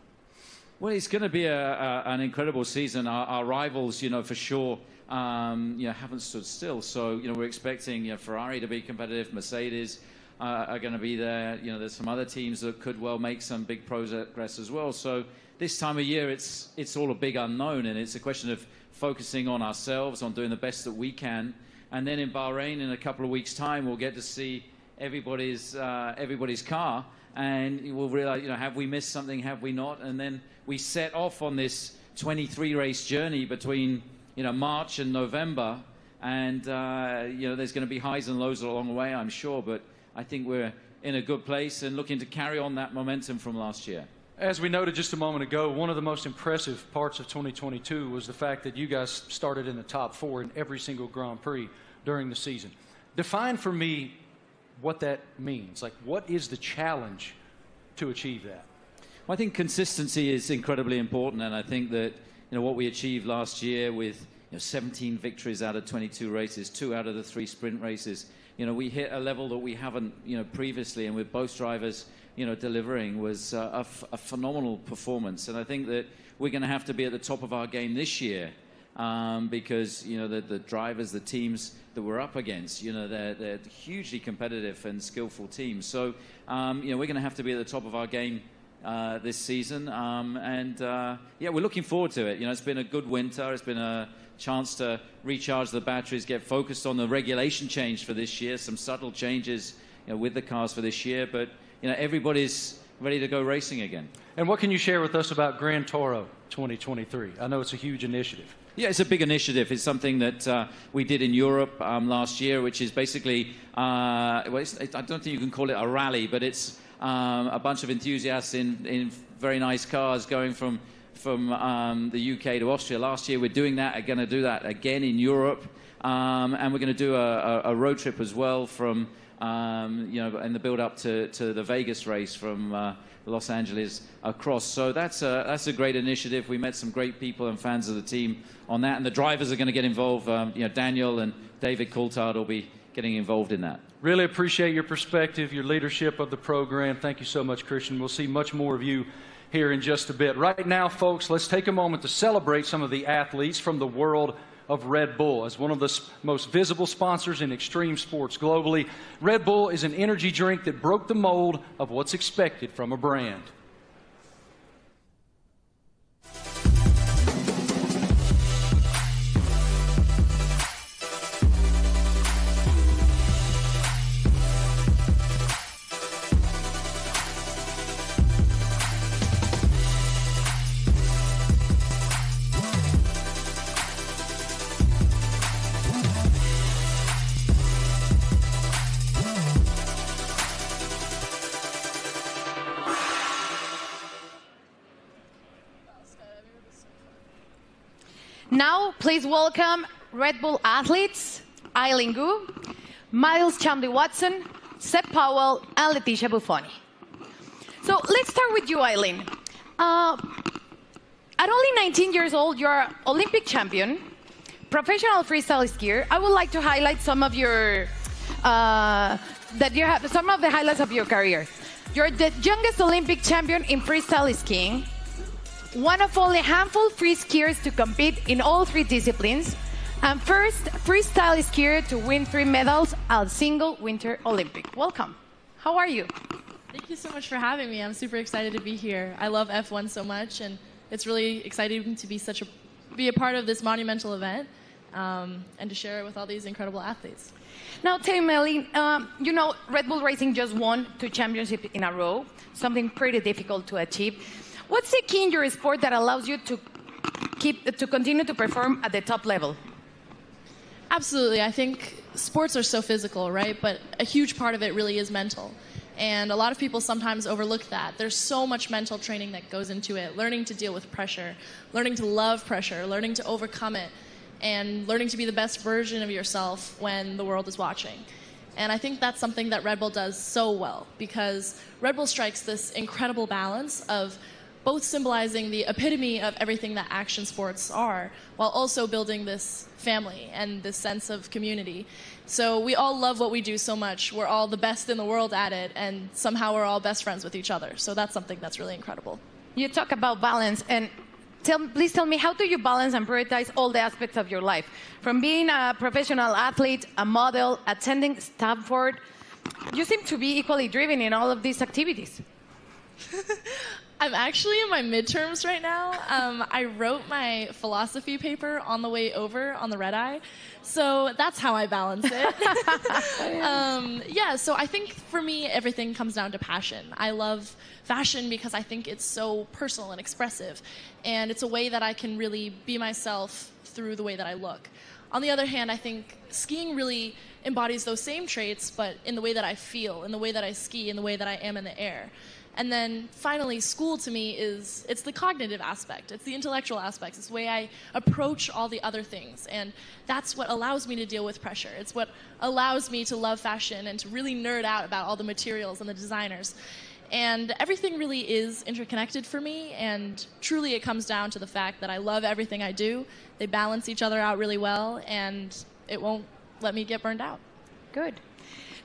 Well, it's going to be a, a, an incredible season. Our, our, rivals, you know, for sure, um, you know, haven't stood still. So, you know, we're expecting you know, Ferrari to be competitive, Mercedes uh, are going to be there. You know, there's some other teams that could well make some big progress as well. So, this time of year, it's it's all a big unknown, and it's a question of focusing on ourselves, on doing the best that we can and then in Bahrain, in a couple of weeks' time, we'll get to see everybody's uh, everybody's car, and we'll realize, you know, have we missed something? Have we not? And then we set off on this 23 race journey between you know March and November, and uh, you know there's going to be highs and lows along the way, I'm sure, but I think we're in a good place and looking to carry on that momentum from last year. As we noted just a moment ago, one of the most impressive parts of 2022 was the fact that you guys started in the top four in every single Grand Prix during the season. Define for me what that means. Like, what is the challenge to achieve that? Well, I think consistency is incredibly important, and I think that you know what we achieved last year with you know, 17 victories out of 22 races, two out of the three sprint races. You know, we hit a level that we haven't, you know, previously, and with both drivers you know, delivering was uh, a, phenomenal performance. And I think that we're going to have to be at the top of our game this year um, because, you know, the, the, drivers, the teams that we're up against, you know, they're, they're hugely competitive and skillful teams. So, um, you know, we're going to have to be at the top of our game uh, this season. Um, and, uh, yeah, we're looking forward to it. You know, it's been a good winter. It's been a chance to recharge the batteries, get focused on the regulation change for this year, some subtle changes you know, with the cars for this year, but you know, everybody's ready to go racing again. And what can you share with us about Grand Toro 2023? I know it's a huge initiative. Yeah, it's a big initiative. It's something that uh, we did in Europe um, last year, which is basically, uh, well, I don't think you can call it a rally, but it's um, a bunch of enthusiasts in, in very nice cars going from, from um, the UK to Austria. Last year, we're doing that, going to do that again in Europe. Um, and we're going to do a, a, a, road trip as well from, um, you know, in the build up to, to the Vegas race from uh, Los Angeles across. So that's a, that's a great initiative. We met some great people and fans of the team on that. And the drivers are going to get involved. Um, you know, Daniel and David Coulthard will be getting involved in that. Really appreciate your perspective, your leadership of the program. Thank you so much, Christian. We'll see much more of you here in just a bit. Right now, folks, let's take a moment to celebrate some of the athletes from the world of Red Bull. As one of the most visible sponsors in extreme sports globally, Red Bull is an energy drink that broke the mold of what's expected from a brand. Please welcome Red Bull athletes Eileen Gu, Miles Chamley Watson, Zeb Powell, and Leticia Bufoni. So let's start with you, Eileen. Uh, at only 19 years old, you're Olympic champion, professional freestyle skier. I would like to highlight some of your uh, that you have some of the highlights of your career. You're the youngest Olympic champion in freestyle skiing, one of only a handful free skiers to compete in all three disciplines, and first freestyle skier to win three medals at a single Winter Olympic. Welcome. How are you? Thank you so much for having me. I'm super excited to be here. I love F1 so much, and it's really exciting to be such a be a part of this monumental event um, and to share it with all these incredible athletes. Now, tell me, Eileen, um, you know, Red Bull Racing just won two championships in a row, something pretty difficult to achieve. What's the key in your sport that allows you to keep to continue to perform at the top level? Absolutely. I think sports are so physical, right? But a huge part of it really is mental. And a lot of people sometimes overlook that. There's so much mental training that goes into it learning to deal with pressure, learning to love pressure, learning to overcome it, and learning to be the best version of yourself when the world is watching. And I think that's something that Red Bull does so well because Red Bull strikes this incredible balance of both symbolizing the epitome of everything that action sports are, while also building this family and this sense of community. So we all love what we do so much. We're all the best in the world at it, and somehow we're all best friends with each other. So that's something that's really incredible. You talk about balance, and tell, please tell me, how do you balance and prioritize all the aspects of your life? From being a professional athlete, a model, attending Stanford, you seem to be equally driven in all of these activities. I'm actually in my midterms right now. Um, I wrote my philosophy paper on the way over on the red eye. So that's how I balance it. um, yeah, so I think for me, everything comes down to passion. I love fashion because I think it's so personal and expressive. And it's a way that I can really be myself through the way that I look. On the other hand, I think skiing really embodies those same traits, but in the way that I feel, in the way that I ski, in the way that I am in the air. And then finally, school to me is it's the cognitive aspect, it's the intellectual aspects, it's the way I approach all the other things. And that's what allows me to deal with pressure. It's what allows me to love fashion and to really nerd out about all the materials and the designers. And everything really is interconnected for me, and truly it comes down to the fact that I love everything I do. They balance each other out really well, and it won't let me get burned out. Good.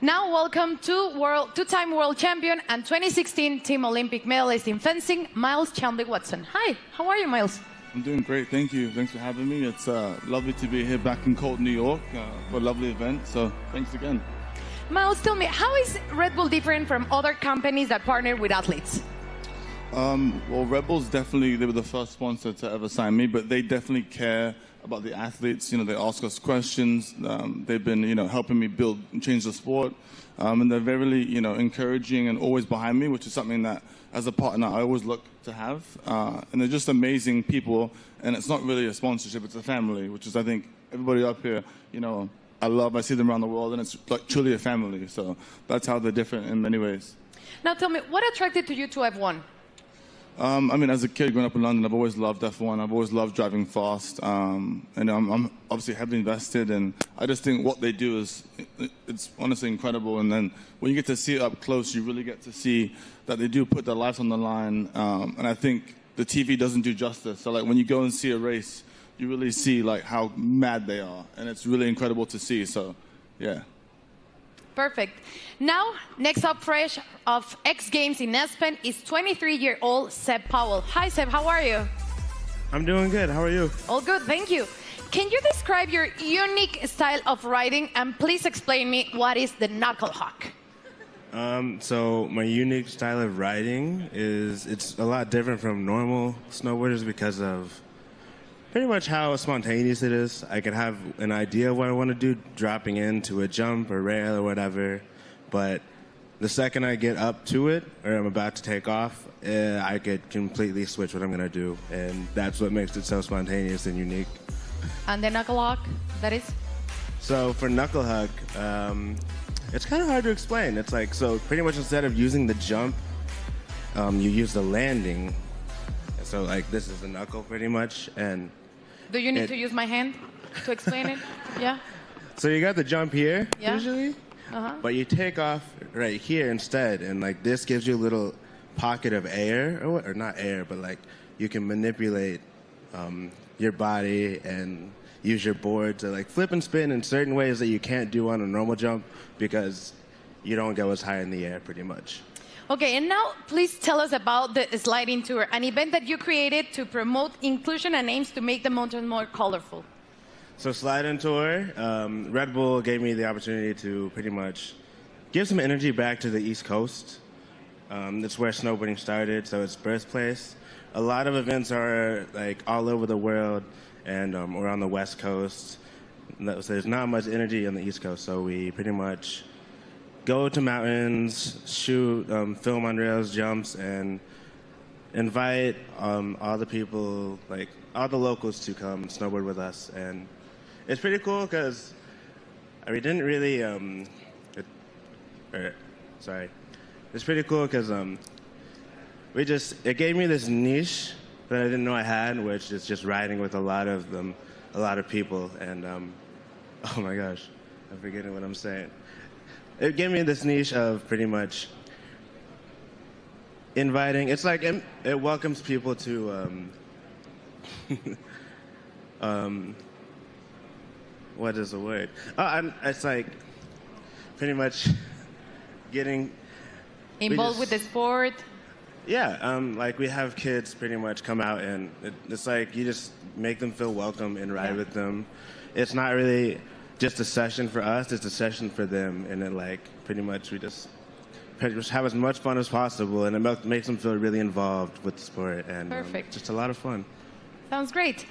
Now, welcome to world, two-time world champion and 2016 Team Olympic medalist in fencing, Miles Chamley Watson. Hi, how are you, Miles? I'm doing great, thank you. Thanks for having me. It's uh, lovely to be here back in cold New York uh, for a lovely event, so thanks again. Miles, tell me, how is Red Bull different from other companies that partner with athletes? Um, well, Red Bull's definitely, they were the first sponsor to ever sign me, but they definitely care about the athletes. You know, they ask us questions. Um, they've been, you know, helping me build and change the sport. Um, and they're very, you know, encouraging and always behind me, which is something that, as a partner, I always look to have. Uh, and they're just amazing people. And it's not really a sponsorship; it's a family, which is, I think, everybody up here, you know, I love. I see them around the world, and it's like truly a family. So that's how they're different in many ways. Now tell me, what attracted to you to F1? Um, I mean, as a kid growing up in London, I've always loved F1. I've always loved driving fast, um, and I'm, I'm, obviously heavily invested. And I just think what they do is, it's honestly incredible. And then when you get to see it up close, you really get to see that they do put their lives on the line. Um, and I think the TV doesn't do justice. So like when you go and see a race, you really see like how mad they are, and it's really incredible to see. So, yeah. Perfect. Now, next up fresh of X Games in Aspen is 23-year-old Zeb Powell. Hi, Zeb. How are you? I'm doing good. How are you? All good, thank you. Can you describe your unique style of riding and please explain me what is the knuckle huck? Um, so my unique style of riding is it's a lot different from normal snowboarders because of pretty much how spontaneous it is. I can have an idea of what I want to do, dropping into a jump or rail or whatever, but the second I get up to it or I'm about to take off, uh, I could completely switch what I'm going to do, and that's what makes it so spontaneous and unique. And the knuckle huck, that is? So for knuckle huck, um, it's kind of hard to explain. It's like so pretty much instead of using the jump, um, you use the landing. So like this is the knuckle pretty much, and Do you need it- to use my hand to explain it? Yeah? so you got the jump here Yeah. usually, Uh-huh. but you take off right here instead, and like this gives you a little pocket of air, or, what- or not air, but like you can manipulate um, your body and use your board to like flip and spin in certain ways that you can't do on a normal jump because you don't go as high in the air pretty much. Okay, and now please tell us about the Slide-In Tour, an event that you created to promote inclusion and aims to make the mountain more colorful. So Slide-In Tour, um, Red Bull gave me the opportunity to pretty much give some energy back to the East Coast. Um, that's where snowboarding started, so it's birthplace. A lot of events are like all over the world, and um, we're on the West Coast. So there's not much energy on the East Coast, so we pretty much go to mountains, shoot, um, film on rails, jumps, and invite um, all the people, like all the locals, to come snowboard with us. And it's pretty cool because we didn't really. Um, it, er, sorry, it's pretty cool because um, we just it gave me this niche that I didn't know I had, which is just riding with a lot of them, a lot of people, and um, oh my gosh, I'm forgetting what I'm saying. It gave me this niche of pretty much inviting. It's like it, it welcomes people to. Um, um, what is the word? Oh, I'm, it's like pretty much getting Involved just- with the sport. yeah, um, like we have kids pretty much come out and it, it's like you just make them feel welcome and ride with them. It's not really just a session for us; it's a session for them, and then like pretty much we just pretty much have as much fun as possible, and it makes them feel really involved with the sport, and um, Perfect. just a lot of fun. Sounds great.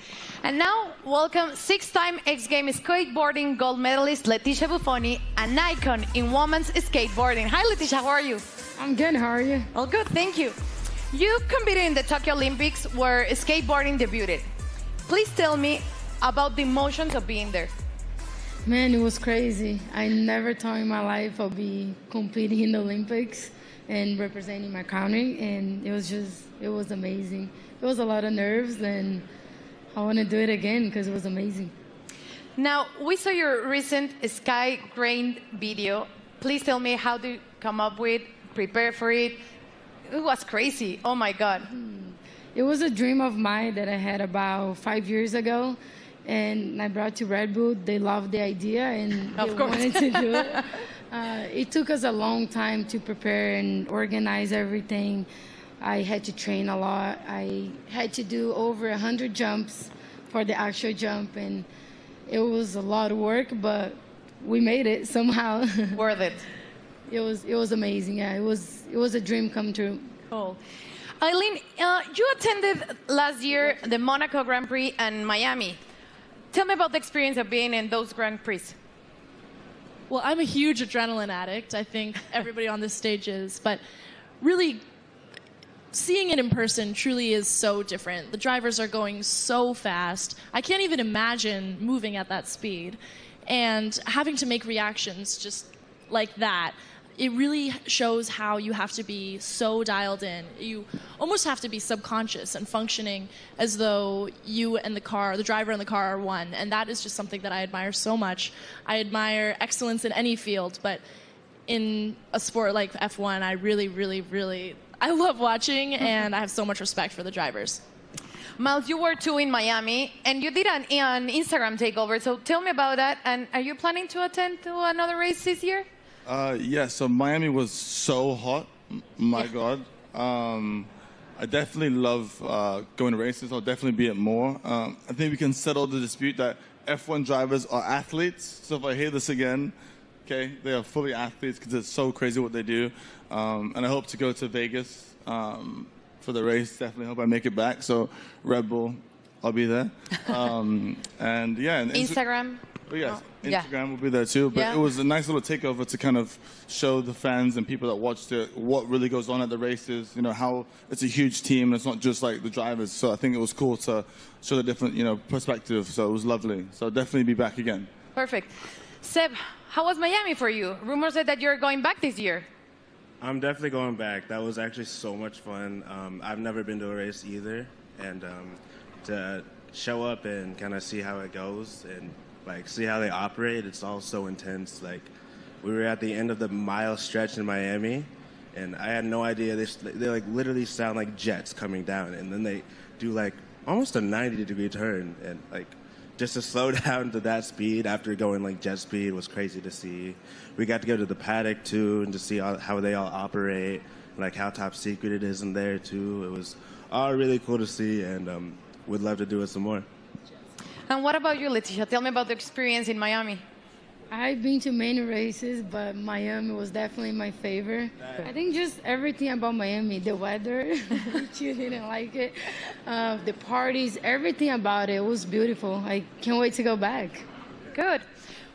And now, welcome six-time X Games skateboarding gold medalist Leticia Bufoni, an icon in women's skateboarding. Hi, Leticia. How are you? I'm good. How are you? All good, thank you. You competed in the Tokyo Olympics where skateboarding debuted. Please tell me about the emotions of being there. Man, it was crazy. I never thought in my life I'll be competing in the Olympics and representing my country, and it was just, it was amazing. It was a lot of nerves, and I want to do it again because it was amazing. Now, we saw your recent Sky Grain video. Please tell me how to come up with, prepare for it. It was crazy. Oh my God. Hmm. It was a dream of mine that I had about five years ago, and I brought to Red Bull. They loved the idea and Of they course. wanted to do it. Uh, it took us a long time to prepare and organize everything. I had to train a lot. I had to do over 100 jumps for the actual jump, and it was a lot of work, but we made it somehow. Worth it. It was it was amazing. Yeah, it was it was a dream come true. Cool. Eileen, uh, you attended last year the Monaco Grand Prix and Miami. Tell me about the experience of being in those Grand Prix. Well, I'm a huge adrenaline addict. I think everybody on this stage is, but really seeing it in person truly is so different. The drivers are going so fast. I can't even imagine moving at that speed and having to make reactions just like that. It really shows how you have to be so dialed in. You almost have to be subconscious and functioning as though you and the car, the driver and the car are one. And that is just something that I admire so much. I admire excellence in any field, but in a sport like F1, I really, really, really I love watching, mm-hmm. and I have so much respect for the drivers. Miles, you were too in Miami, and you did an, an Instagram takeover. So tell me about that. And are you planning to attend to another race this year? Uh, yeah, so Miami was so hot. My God. Um, I definitely love uh, going to races. I'll definitely be at more. Um, I think we can settle the dispute that F1 drivers are athletes. So if I hear this again, okay, they are fully athletes because it's so crazy what they do. Um, and I hope to go to Vegas um, for the race. Definitely hope I make it back. So Red Bull, I'll be there. Um, and yeah, and Instagram. Oh, yes, Oh, yeah. Instagram will be there too. But Yeah. it was a nice little takeover to kind of show the fans and people that watched it what really goes on at the races. You know how it's a huge team. and It's not just like the drivers. So I think it was cool to show the different you know perspective. So it was lovely. So I'll definitely be back again. Perfect. Zeb, how was Miami for you? Rumors said that you're going back this year. I'm definitely going back. That was actually so much fun. Um, I've never been to a race either, and um, to show up and kind of see how it goes and like see how they operate, it's all so intense. Like we were at the end of the mile stretch in Miami, and I had no idea they they like literally sound like jets coming down, and then they do like almost a 90 degree turn, and like just to slow down to that speed after going like jet speed was crazy to see. We got to go to the paddock too and to see all, how they all operate, like how top secret it is in there too. It was all really cool to see, and um, would love to do it some more. And what about you, Leticia? Tell me about the experience in Miami. I've been to many races, but Miami was definitely my favorite. I think just everything about Miami, the weather, which you didn't like it, uh, the parties, everything about it was beautiful. I can't wait to go back. Good.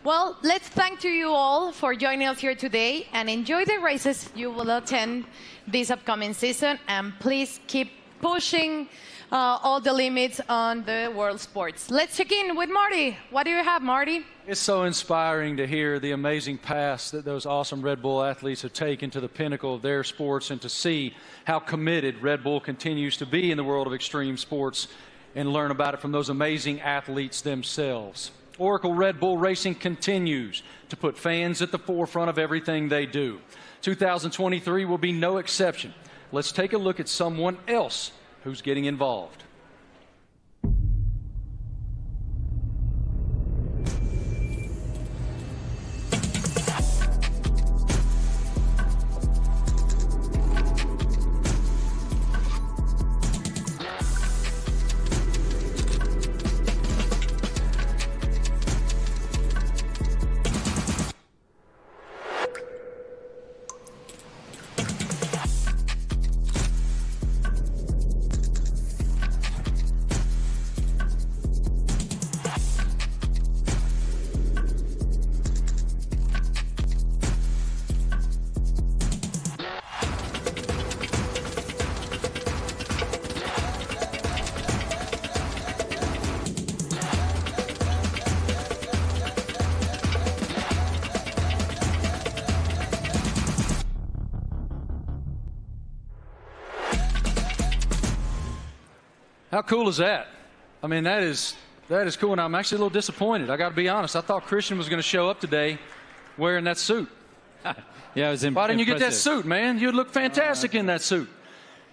Well, let's thank to you all for joining us here today and enjoy the races you will attend this upcoming season. And please keep pushing uh, all the limits on the world sports. Let's check in with Marty. What do you have, Marty? It's so inspiring to hear the amazing paths that those awesome Red Bull athletes have taken to the pinnacle of their sports and to see how committed Red Bull continues to be in the world of extreme sports and learn about it from those amazing athletes themselves. Oracle Red Bull Racing continues to put fans at the forefront of everything they do. 2023 will be no exception. Let's take a look at someone else who's getting involved. Cool is that? I mean, that is that is cool, and I'm actually a little disappointed. I got to be honest. I thought Christian was going to show up today wearing that suit. Yeah, it was im- Why didn't you get that suit, man? You'd look fantastic in that suit.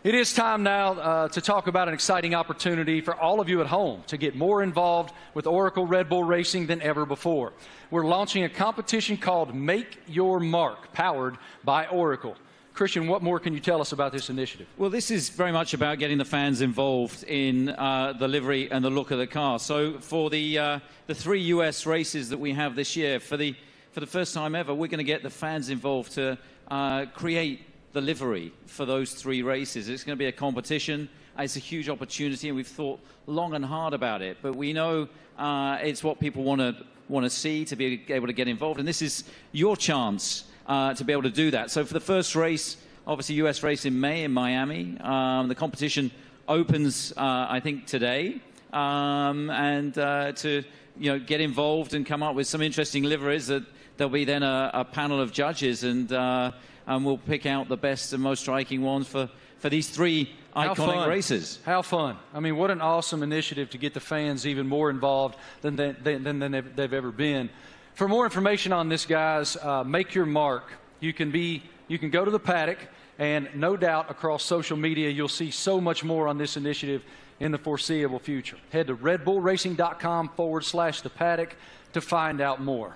It is time now uh, to talk about an exciting opportunity for all of you at home to get more involved with Oracle Red Bull Racing than ever before. We're launching a competition called Make Your Mark, powered by Oracle. Christian, what more can you tell us about this initiative? Well, this is very much about getting the fans involved in uh, the livery and the look of the car. So, for the uh, the three US races that we have this year, for the for the first time ever, we're going to get the fans involved to uh, create the livery for those three races. It's going to be a competition. It's a huge opportunity, and we've thought long and hard about it. But we know uh, it's what people want to want to see to be able to get involved, and this is your chance uh, to be able to do that. So for the first race, obviously U.S. race in May in Miami, um, the competition opens, uh, I think, today, um, and uh, to you know get involved and come up with some interesting liveries that there'll be then a, a panel of judges and uh, and we'll pick out the best and most striking ones for, for these three How iconic fun. races. How fun. I mean, what an awesome initiative to get the fans even more involved than, than, than, than they've, they've ever been. For more information on this, guys, uh, make your mark. You can, be, you can go to the paddock, and no doubt across social media, you'll see so much more on this initiative in the foreseeable future. Head to redbullracing.com forward slash the paddock to find out more.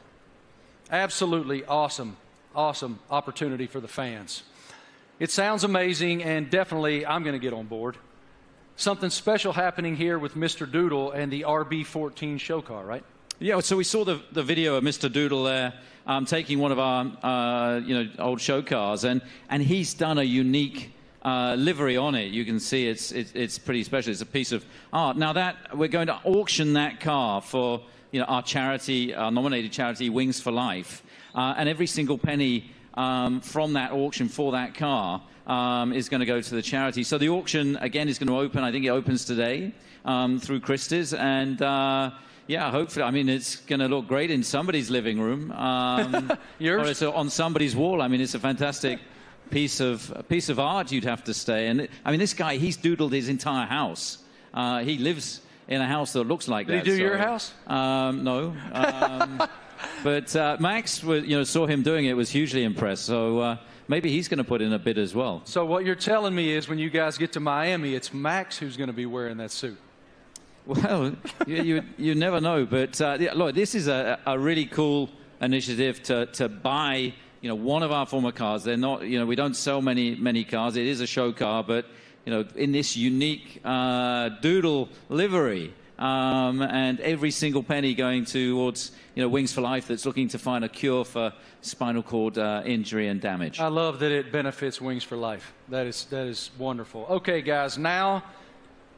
Absolutely awesome, awesome opportunity for the fans. It sounds amazing, and definitely I'm going to get on board. Something special happening here with Mr. Doodle and the RB14 show car, right? Yeah, so we saw the, the video of Mr. Doodle there um, taking one of our uh, you know old show cars, and, and he's done a unique uh, livery on it. You can see it's, it's it's pretty special. It's a piece of art. Now that we're going to auction that car for you know our charity, our nominated charity, Wings for Life, uh, and every single penny um, from that auction for that car um, is going to go to the charity. So the auction again is going to open. I think it opens today um, through Christie's, and uh, yeah, hopefully. I mean, it's going to look great in somebody's living room. Um, Yours? Or it's on somebody's wall. I mean, it's a fantastic piece of piece of art. You'd have to stay. And I mean, this guy, he's doodled his entire house. Uh, he lives in a house that looks like Did that. he do your house? Um, no. Um, but uh, Max, you know, saw him doing it, was hugely impressed. So uh, maybe he's going to put in a bid as well. So what you're telling me is when you guys get to Miami, it's Max who's going to be wearing that suit. Well, you, you, you never know. But uh, yeah, look, this is a, a really cool initiative to, to buy, you know, one of our former cars. They're not, you know, we don't sell many many cars. It is a show car, but you know, in this unique uh, doodle livery. Um, and every single penny going towards, you know, Wings for Life that's looking to find a cure for spinal cord uh, injury and damage. I love that it benefits Wings for Life. That is that is wonderful. Okay, guys, now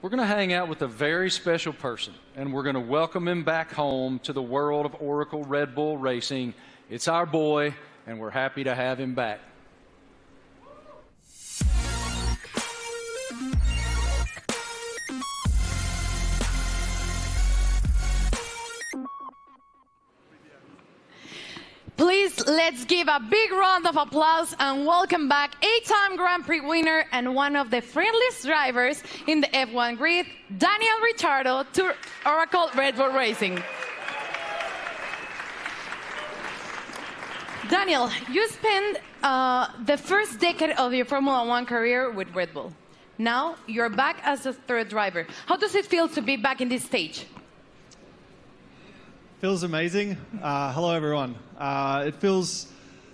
we're going to hang out with a very special person, and we're going to welcome him back home to the world of Oracle Red Bull Racing. It's our boy, and we're happy to have him back. Please let's give a big round of applause and welcome back eight-time Grand Prix winner and one of the friendliest drivers in the F1 grid, Daniel Ricciardo, to Oracle Red Bull Racing. Daniel, you spent uh, the first decade of your Formula One career with Red Bull. Now you're back as a third driver. How does it feel to be back in this stage? Feels amazing. Uh, hello, everyone. Uh, it feels,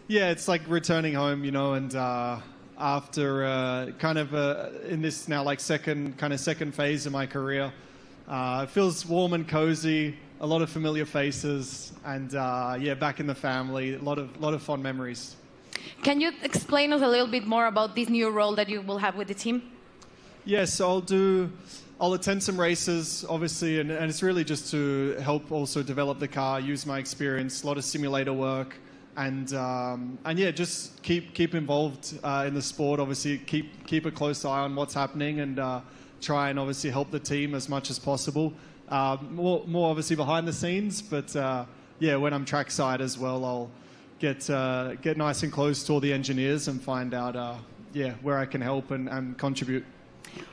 yeah, it's like returning home, you know, and uh, after uh, kind of uh, in this now like second kind of second phase of my career, uh, it feels warm and cozy. A lot of familiar faces, and uh, yeah, back in the family. A lot of lot of fond memories. Can you explain us a little bit more about this new role that you will have with the team? Yes, I'll do. I'll attend some races, obviously, and, and it's really just to help also develop the car, use my experience, a lot of simulator work, and um, and yeah, just keep keep involved uh, in the sport. Obviously, keep keep a close eye on what's happening, and uh, try and obviously help the team as much as possible. Uh, more more obviously behind the scenes, but uh, yeah, when I'm trackside as well, I'll get uh, get nice and close to all the engineers and find out uh, yeah where I can help and, and contribute.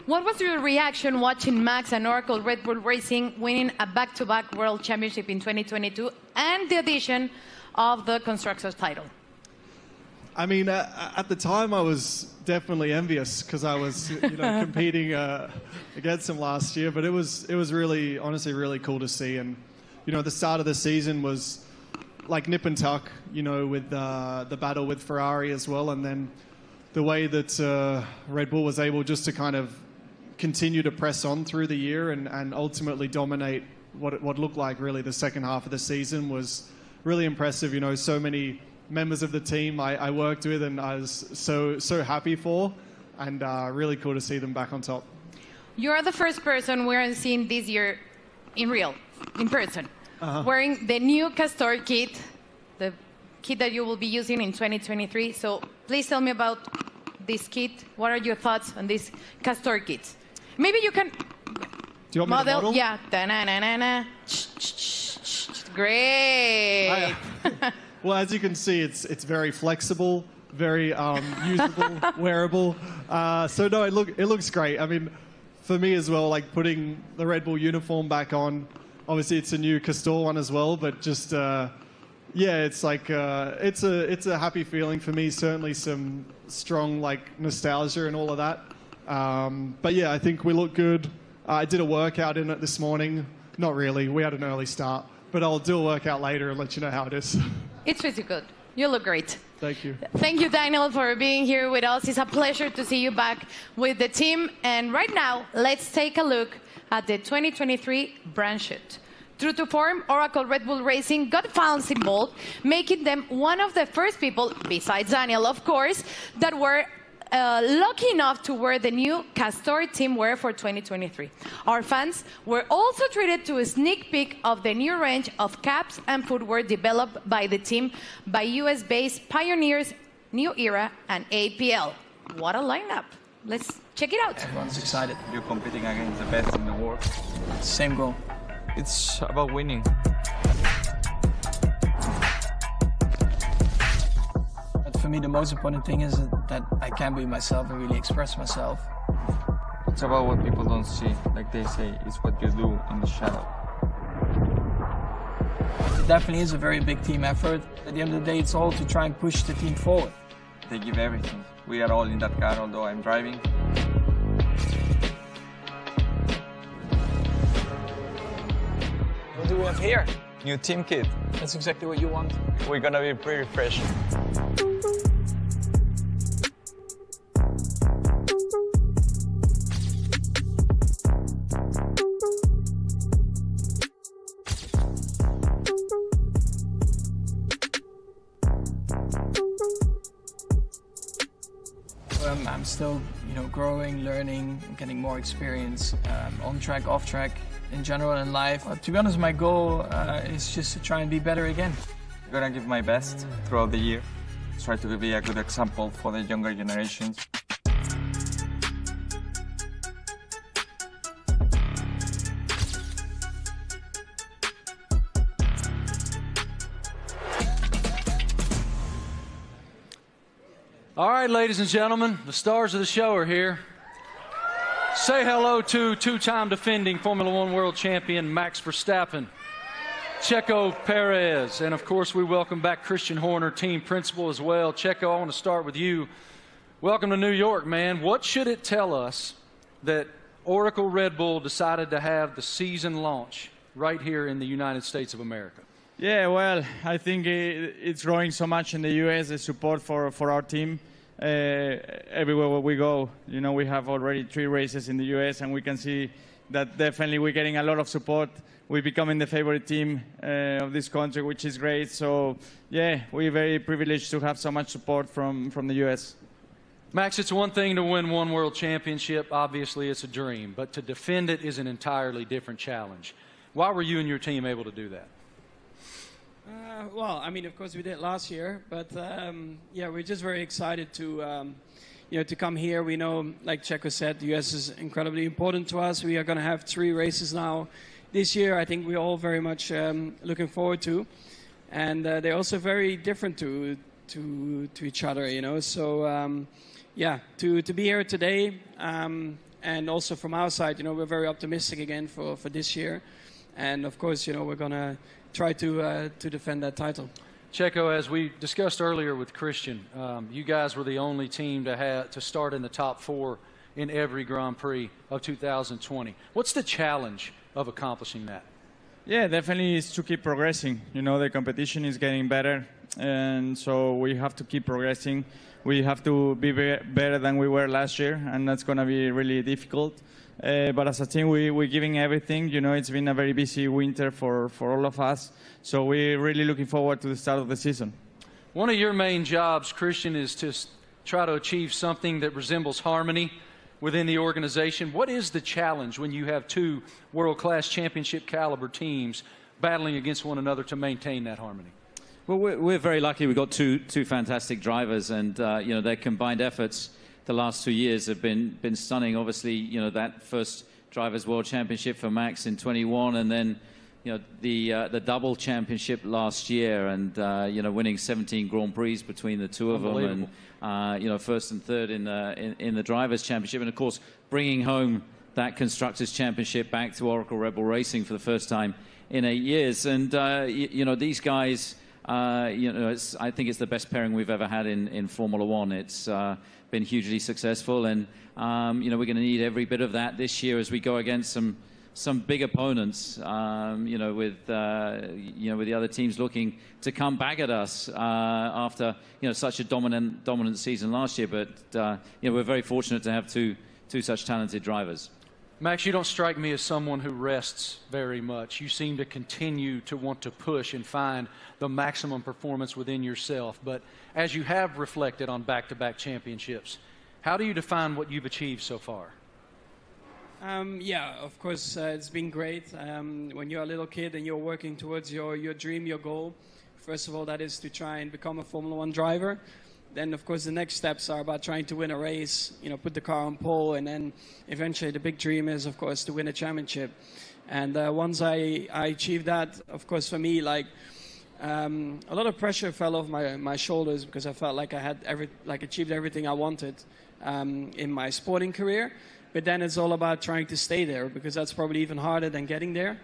What was your reaction watching Max and Oracle Red Bull Racing winning a back-to-back World Championship in 2022 and the addition of the constructors title? I mean, uh, at the time, I was definitely envious because I was, you know, competing uh, against him last year. But it was, it was really, honestly, really cool to see. And you know, the start of the season was like nip and tuck, you know, with uh, the battle with Ferrari as well, and then the way that uh, Red Bull was able just to kind of continue to press on through the year and, and ultimately dominate what, it- what looked like really the second half of the season was really impressive. You know, so many members of the team I, I worked with and I was so so happy for, and uh, really cool to see them back on top. You're the first person we're seeing this year in real, in person, Uh-huh. wearing the new Castore kit, the kit that you will be using in 2023. So please tell me about this kit. What are your thoughts on this Castore kit? Maybe you can Do you want to model? Yeah. Da-na-na-na-na. Great. Well, as you can see, it's it's very flexible, very um, usable, wearable. Uh, so no, it look it looks great. I mean, for me as well, like putting the Red Bull uniform back on. Obviously, it's a new Castore one as well, but just uh, yeah, it's like uh, it's a it's a happy feeling for me. Certainly, some strong like nostalgia and all of that. Um, but yeah, I think we look good. Uh, I did a workout in it this morning. Not really. We had an early start, but I'll do a workout later and let you know how it is. It's pretty good. You look great. Thank you. Thank you, Daniel, for being here with us. It's a pleasure to see you back with the team. And right now, let's take a look at the 2023 brand shoot. True to form, Oracle Red Bull Racing got fans involved, making them one of the first people, besides Daniel, of course, that were uh, lucky enough to wear the new Castore team wear for 2023. Our fans were also treated to a sneak peek of the new range of caps and footwear developed by the team by US based Pioneers, New Era, and APL. What a lineup! Let's check it out. Everyone's excited. You're competing against the best in the world. Same goal. It's about winning. But for me, the most important thing is that I can be myself and really express myself. It's about what people don't see. Like they say, it's what you do in the shadow. It definitely is a very big team effort. At the end of the day, it's all to try and push the team forward. They give everything. We are all in that car, although I'm driving. What do we have here? New team kit. That's exactly what you want. We're gonna be pretty fresh. Um, I'm still, you know, growing, learning, getting more experience um, on track, off track, in general in life. Uh, to be honest, my goal uh, is just to try and be better again. I'm gonna give my best throughout the year. Try to be a good example for the younger generations. All right, ladies and gentlemen, the stars of the show are here. Say hello to two time defending Formula One world champion Max Verstappen, Checo Perez, and of course, we welcome back Christian Horner, team principal as well. Checo, I want to start with you. Welcome to New York, man. What should it tell us that Oracle Red Bull decided to have the season launch right here in the United States of America? Yeah, well, I think it's growing so much in the US, the support for, for our team. Uh, everywhere where we go, you know, we have already three races in the US, and we can see that definitely we're getting a lot of support. We're becoming the favorite team uh, of this country, which is great. So, yeah, we're very privileged to have so much support from, from the US. Max, it's one thing to win one world championship. Obviously, it's a dream, but to defend it is an entirely different challenge. Why were you and your team able to do that? Uh, well, I mean, of course, we did last year, but um, yeah, we're just very excited to, um, you know, to come here. We know, like Checo said, the US is incredibly important to us. We are going to have three races now this year. I think we're all very much um, looking forward to, and uh, they're also very different to to to each other, you know. So um, yeah, to to be here today, um, and also from our side, you know, we're very optimistic again for for this year, and of course, you know, we're gonna try to uh, to defend that title. Checo, as we discussed earlier with Christian, um, you guys were the only team to have to start in the top four in every Grand Prix of 2020. What's the challenge of accomplishing that? Yeah, definitely is to keep progressing. You know, the competition is getting better, and so we have to keep progressing. We have to be be- better than we were last year, and that's going to be really difficult. Uh, but as a team, we, we're giving everything. You know, it's been a very busy winter for, for all of us, so we're really looking forward to the start of the season. One of your main jobs, Christian, is to try to achieve something that resembles harmony within the organization. What is the challenge when you have two world class championship caliber teams battling against one another to maintain that harmony? Well, we're, we're very lucky. We've got two two fantastic drivers, and uh, you know their combined efforts the last two years have been been stunning. Obviously, you know that first drivers' world championship for Max in 21, and then you know the uh, the double championship last year, and uh, you know winning 17 Grand Prix between the two of them, and uh, you know first and third in the in, in the drivers' championship, and of course bringing home that constructors' championship back to Oracle Red Bull Racing for the first time in eight years, and uh, you, you know these guys. Uh, you know, I think it's the best pairing we've ever had in, in Formula One. It's uh, been hugely successful, and um, you know we're going to need every bit of that this year as we go against some some big opponents. Um, you know, with uh, you know with the other teams looking to come back at us uh, after you know such a dominant dominant season last year. But uh, you know we're very fortunate to have two two such talented drivers. Max, you don't strike me as someone who rests very much. You seem to continue to want to push and find the maximum performance within yourself. But as you have reflected on back to back championships, how do you define what you've achieved so far? Um, yeah, of course, uh, it's been great. Um, when you're a little kid and you're working towards your, your dream, your goal, first of all, that is to try and become a Formula One driver. Then, of course, the next steps are about trying to win a race, you know, put the car on pole, and then eventually the big dream is, of course, to win a championship. And uh, once I, I achieved that, of course, for me, like, um, a lot of pressure fell off my, my shoulders because I felt like I had every, like achieved everything I wanted um, in my sporting career. But then it's all about trying to stay there because that's probably even harder than getting there.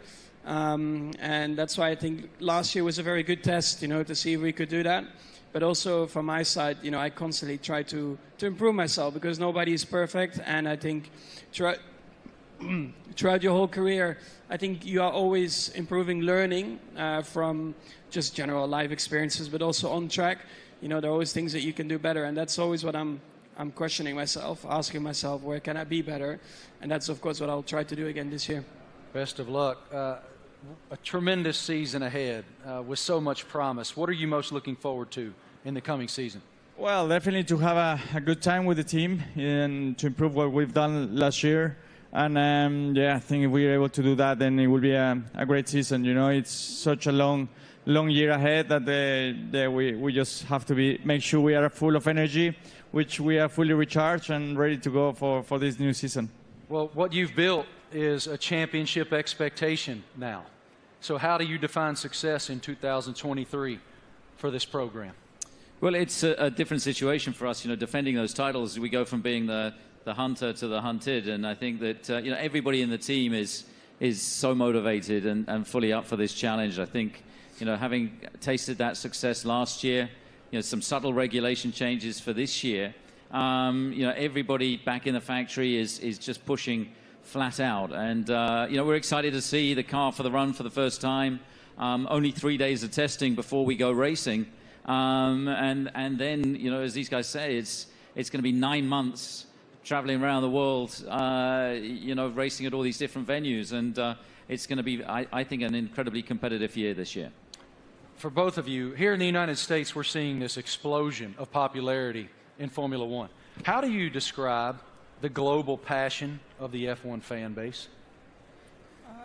Um, and that's why I think last year was a very good test, you know, to see if we could do that. But also from my side, you know, I constantly try to, to improve myself because nobody is perfect. And I think try, throughout your whole career, I think you are always improving, learning uh, from just general life experiences, but also on track. You know, there are always things that you can do better, and that's always what I'm I'm questioning myself, asking myself, where can I be better? And that's of course what I'll try to do again this year. Best of luck. Uh, a tremendous season ahead uh, with so much promise. What are you most looking forward to in the coming season? Well, definitely to have a, a good time with the team and to improve what we've done last year. And um, yeah, I think if we're able to do that, then it will be a, a great season. You know, it's such a long, long year ahead that the, the, we, we just have to be make sure we are full of energy, which we are fully recharged and ready to go for, for this new season. Well, what you've built is a championship expectation now. So, how do you define success in 2023 for this program? Well, it's a, a different situation for us. You know, defending those titles, we go from being the, the hunter to the hunted, and I think that uh, you know everybody in the team is is so motivated and, and fully up for this challenge. I think you know having tasted that success last year, you know some subtle regulation changes for this year. Um, you know, everybody back in the factory is is just pushing flat out, and uh, you know we're excited to see the car for the run for the first time. Um, only three days of testing before we go racing. Um, and and then you know, as these guys say, it's it's going to be nine months traveling around the world, uh, you know, racing at all these different venues, and uh, it's going to be, I, I think, an incredibly competitive year this year. For both of you, here in the United States, we're seeing this explosion of popularity in Formula One. How do you describe the global passion of the F1 fan base?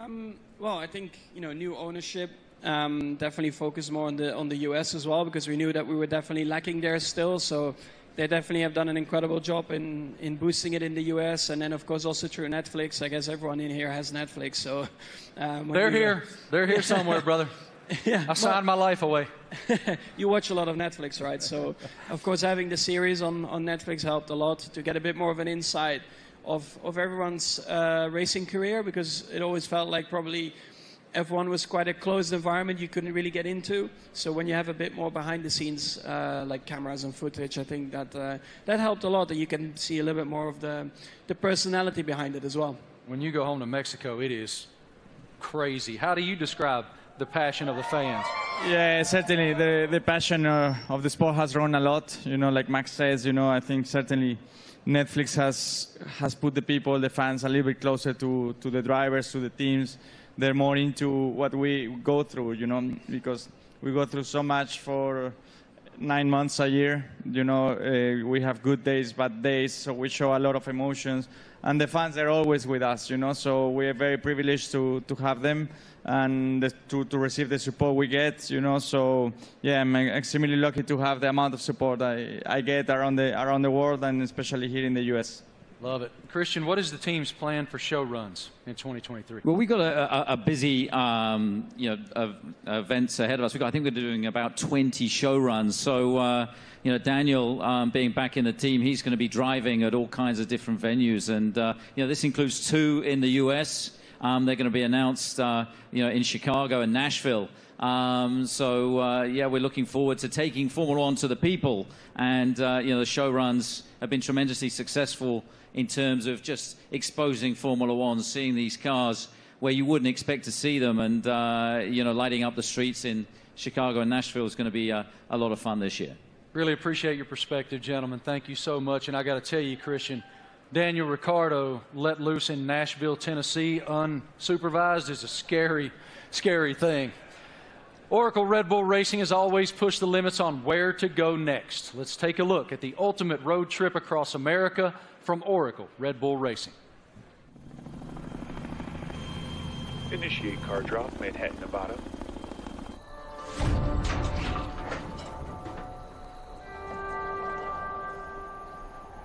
Um, well, I think you know new ownership um, definitely focused more on the on the US as well because we knew that we were definitely lacking there still. So they definitely have done an incredible job in in boosting it in the US, and then of course also through Netflix. I guess everyone in here has Netflix, so um, They're we- here. They're here somewhere, brother. yeah, I signed my life away. you watch a lot of Netflix, right? So, of course, having the series on, on Netflix helped a lot to get a bit more of an insight of, of everyone's uh, racing career because it always felt like probably F1 was quite a closed environment you couldn't really get into. So when you have a bit more behind the scenes, uh, like cameras and footage, I think that uh, that helped a lot. That you can see a little bit more of the the personality behind it as well. When you go home to Mexico, it is crazy. How do you describe the passion of the fans? Yeah, certainly the the passion uh, of the sport has grown a lot. You know, like Max says, you know, I think certainly Netflix has has put the people, the fans, a little bit closer to to the drivers, to the teams. They're more into what we go through, you know, because we go through so much for nine months a year. You know, uh, we have good days, bad days, so we show a lot of emotions. And the fans are always with us, you know, so we are very privileged to, to have them and the, to, to receive the support we get, you know. So, yeah, I'm extremely lucky to have the amount of support I, I get around the, around the world and especially here in the U.S. Love it. Christian, what is the team's plan for show runs in 2023? Well, we've got a, a, a busy, um, you know, uh, events ahead of us. We got, I think we're doing about 20 show runs. So, uh, you know, Daniel um, being back in the team, he's going to be driving at all kinds of different venues, and uh, you know, this includes two in the U.S. Um, they're going to be announced, uh, you know, in Chicago and Nashville. Um, so uh, yeah, we're looking forward to taking Formula One to the people, and uh, you know, the show runs have been tremendously successful in terms of just exposing Formula One, seeing these cars where you wouldn't expect to see them, and uh, you know, lighting up the streets in Chicago and Nashville is going to be a, a lot of fun this year. Really appreciate your perspective, gentlemen. Thank you so much. And I got to tell you, Christian, Daniel Ricciardo let loose in Nashville, Tennessee, unsupervised is a scary, scary thing. Oracle Red Bull Racing has always pushed the limits on where to go next. Let's take a look at the ultimate road trip across America from Oracle Red Bull Racing. Initiate car drop, Manhattan, Nevada.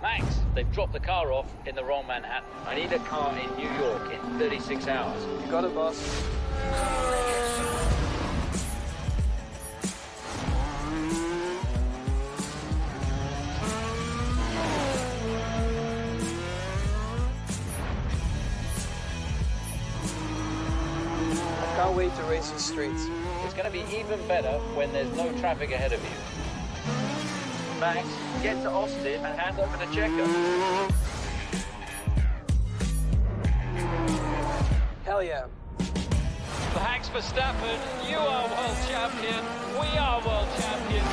Max, they've dropped the car off in the wrong Manhattan. I need a car in New York in 36 hours. You got it, boss. I Can't wait to race these streets. It's going to be even better when there's no traffic ahead of you. Max, get to Austin and hand over to Checo. Hell yeah. Max Verstappen, you are world champion. We are world champion.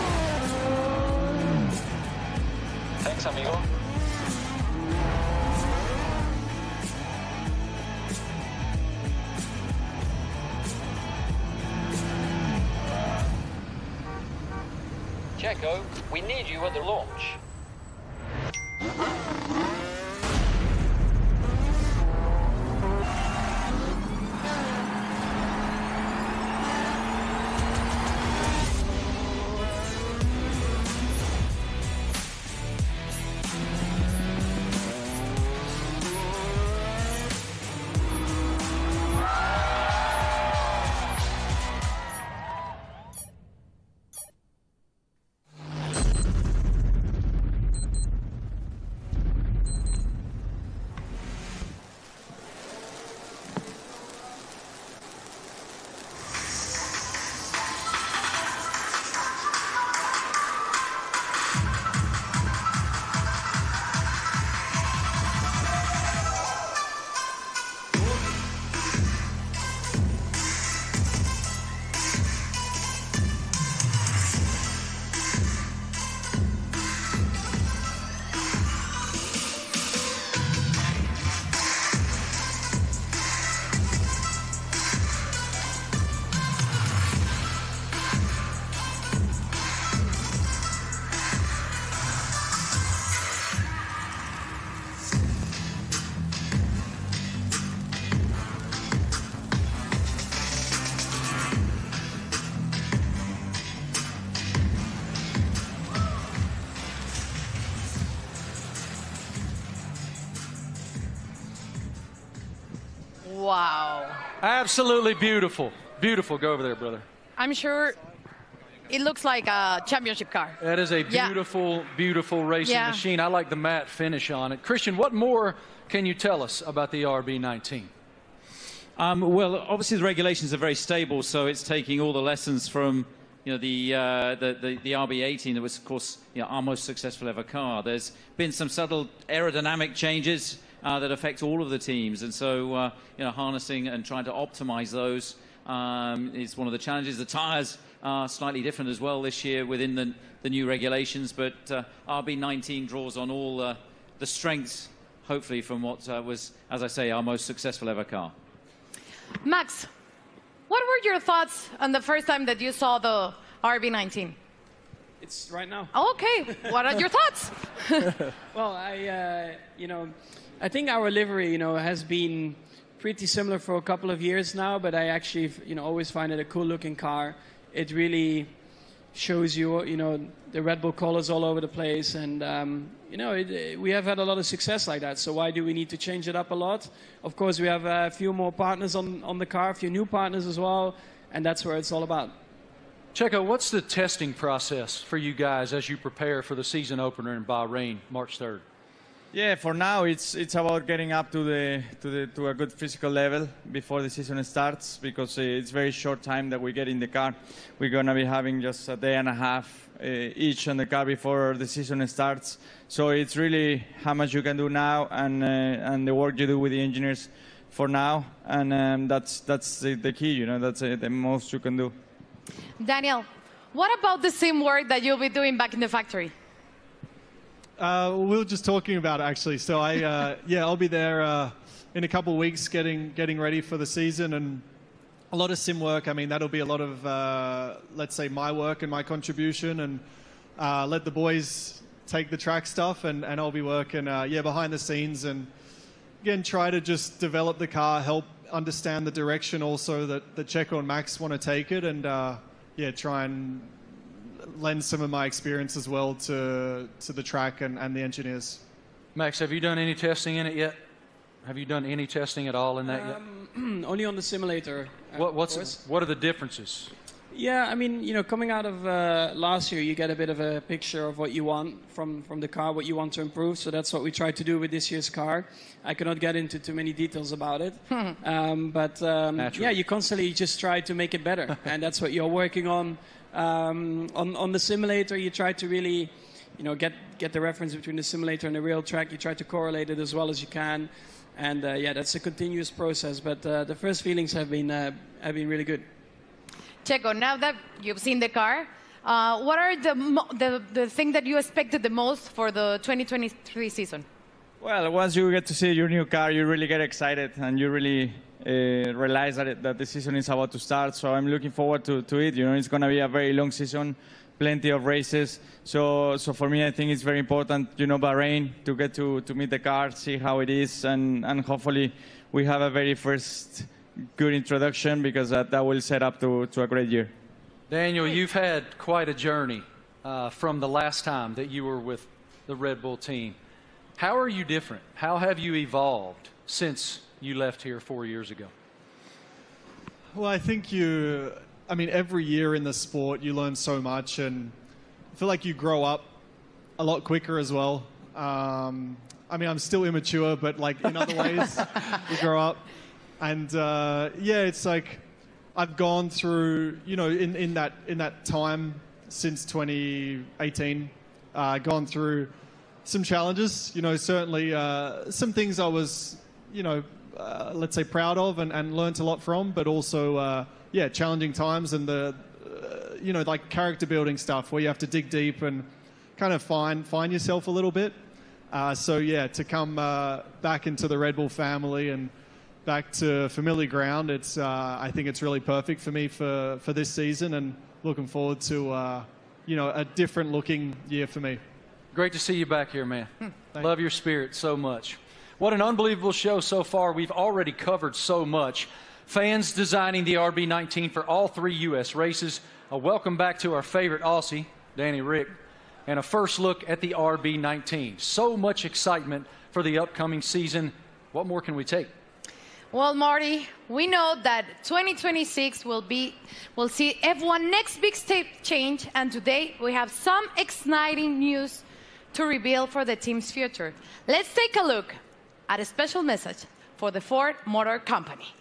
Thanks, amigo. Checo, we need you at the launch. Absolutely beautiful. Beautiful. Go over there, brother. I'm sure it looks like a championship car. That is a Yeah. beautiful, beautiful racing Yeah. machine. I like the matte finish on it. Christian, what more can you tell us about the RB19? Um, well, obviously the regulations are very stable, so it's taking all the lessons from you know the uh, the, the, the RB18 that was, of course, you know, our most successful ever car. There's been some subtle aerodynamic changes uh, that affect all of the teams, and so uh, you know harnessing and trying to optimize those um, is one of the challenges. The tires are slightly different as well this year within the, the new regulations, but uh, RB19 draws on all uh, the strengths, hopefully, from what uh, was, as I say, our most successful ever car. Max, what were your thoughts on the first time that you saw the RB19? It's right now. Okay, what are your thoughts? well, I, uh, you know, I think our livery, you know, has been pretty similar for a couple of years now, but I actually, you know, always find it a cool looking car. It really shows you, you know, the Red Bull colors all over the place, and um, you know, it, we have had a lot of success like that. So why do we need to change it up a lot? Of course, we have a few more partners on on the car, a few new partners as well, and that's where it's all about. Checo, what's the testing process for you guys as you prepare for the season opener in Bahrain, March 3rd? Yeah, for now it's it's about getting up to the to the to a good physical level before the season starts because it's very short time that we get in the car. We're gonna be having just a day and a half uh, each on the car before the season starts. So it's really how much you can do now and uh, and the work you do with the engineers for now, and um, that's that's the, the, key. You know, that's uh, the most you can do. Daniel, what about the same work that you'll be doing back in the factory? Uh, we were just talking about it actually. So I, uh, yeah, I'll be there uh, in a couple of weeks, getting getting ready for the season, and a lot of sim work. I mean, that'll be a lot of, uh, let's say, my work and my contribution, and uh, let the boys take the track stuff, and, and I'll be working, uh, yeah, behind the scenes, and again, try to just develop the car, help understand the direction also that, that Checo and Max want to take it, and yeah, try and lend some of my experience as well to to the track and, and the engineers. Max, have you done any testing in it yet? Have you done any testing at all in that um, yet? only on the simulator. Uh, what, what's what are the differences? Yeah, I mean, you know, coming out of uh, last year, you get a bit of a picture of what you want from, from the car, what you want to improve. So that's what we tried to do with this year's car. I cannot get into too many details about it. um, but um, yeah, you constantly just try to make it better. and that's what you're working on. Um, on, on the simulator, you try to really, you know, get, get the reference between the simulator and the real track. You try to correlate it as well as you can. And uh, yeah, that's a continuous process. But uh, the first feelings have been, uh, have been really good. Checo, now that you've seen the car, uh, what are the, the, the thing that you expected the most for the 2023 season? Well, once you get to see your new car, you really get excited and you really uh, realize that, it, that the season is about to start. So I'm looking forward to, to it. You know, it's going to be a very long season, plenty of races. So, so for me, I think it's very important, you know, Bahrain, to get to, to meet the car, see how it is, and, and hopefully we have a very first good introduction because that, that will set up to, to a great year. Daniel, you've had quite a journey uh, from the last time that you were with the Red Bull team. How are you different? How have you evolved since you left here four years ago? Well, I think you, I mean, every year in the sport, you learn so much, and I feel like you grow up a lot quicker as well. Um, I mean, I'm still immature, but like in other ways, you grow up. And uh, yeah, it's like I've gone through, you know, in, in that in that time since 2018, uh, gone through some challenges. You know, certainly uh, some things I was, you know, uh, let's say proud of and, and learnt a lot from, but also, uh, yeah, challenging times and the, uh, you know, like character building stuff where you have to dig deep and kind of find find yourself a little bit. Uh, so yeah, to come uh, back into the Red Bull family and back to familiar ground, it's I think it's really perfect for me for, for this season, and looking forward to you know a different looking year for me. Great to see you back here, man. Hmm, Love your spirit so much. What an unbelievable show so far. We've already covered so much. Fans designing the RB19 for all three U.S. races. A welcome back to our favorite Aussie, Danny Rick, and a first look at the RB19. So much excitement for the upcoming season. What more can we take? Well, Marty, we know that 2026 will be We'll see F1 next big step change, and today we have some exciting news to reveal for the team's future. Let's take a look at a special message for the Ford Motor Company.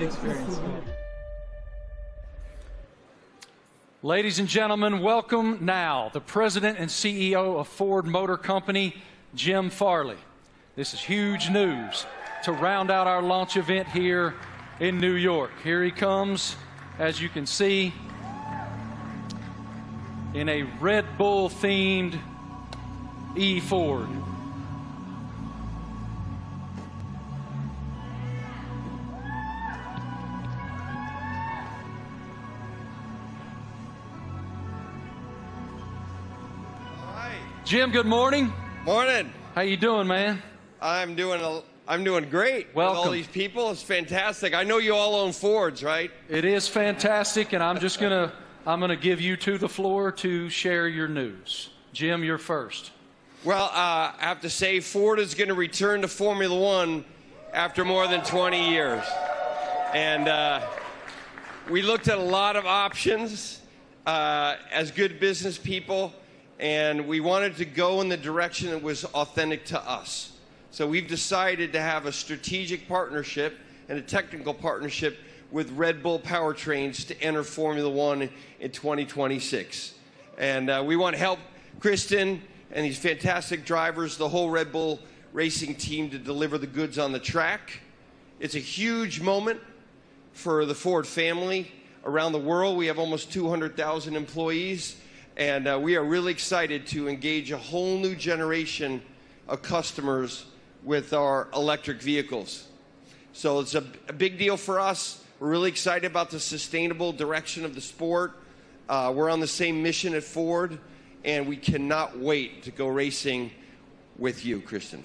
Great experience. Ladies and gentlemen, welcome now the president and CEO of Ford Motor Company, Jim Farley. This is huge news to round out our launch event here in New York. Here he comes, as you can see, in a Red Bull themed E Ford. Jim, good morning. Morning. How you doing, man? I'm doing a, I'm doing great. With all these people, it's fantastic. I know you all own Fords, right? It is fantastic, and I'm just gonna I'm gonna give you to the floor to share your news. Jim, you're first. Well, uh, I have to say, Ford is going to return to Formula One after more than 20 years, and uh, we looked at a lot of options uh, as good business people, and we wanted to go in the direction that was authentic to us. So we've decided to have a strategic partnership and a technical partnership with Red Bull Powertrains to enter Formula One in 2026. And uh, we want to help Christian and these fantastic drivers, the whole Red Bull racing team, to deliver the goods on the track. It's a huge moment for the Ford family around the world. We have almost 200,000 employees, and uh, we are really excited to engage a whole new generation of customers with our electric vehicles. So it's a, a big deal for us. We're really excited about the sustainable direction of the sport. Uh, we're on the same mission at Ford, and we cannot wait to go racing with you, Christian.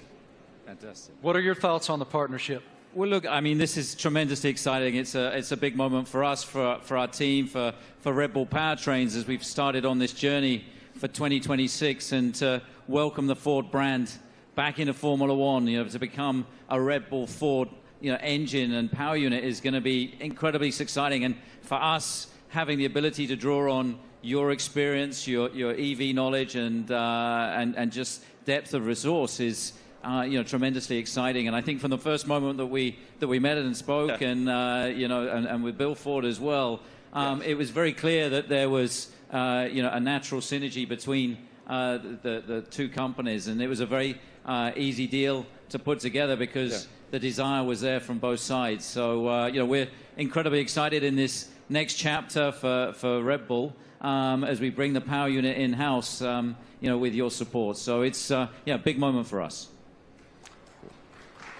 Fantastic. What are your thoughts on the partnership? Well, look, I mean, this is tremendously exciting. It's a, it's a big moment for us, for, for our team, for, for Red Bull Powertrains as we've started on this journey for 2026 and to welcome the Ford brand back into Formula One, you know, to become a Red Bull Ford, you know, engine and power unit is going to be incredibly exciting. And for us, having the ability to draw on your experience, your, your EV knowledge, and, uh, and, and just depth of resource is, uh, you know, tremendously exciting. And I think from the first moment that we that we met and spoke, and uh, you know, and, and with Bill Ford as well, um, it was very clear that there was, uh, you know, a natural synergy between uh, the the two companies, and it was a very uh, easy deal to put together because the desire was there from both sides. So uh, you know, we're incredibly excited in this next chapter for for Red Bull um, as we bring the power unit in house. Um, you know, with your support. So it's uh, yeah, a big moment for us.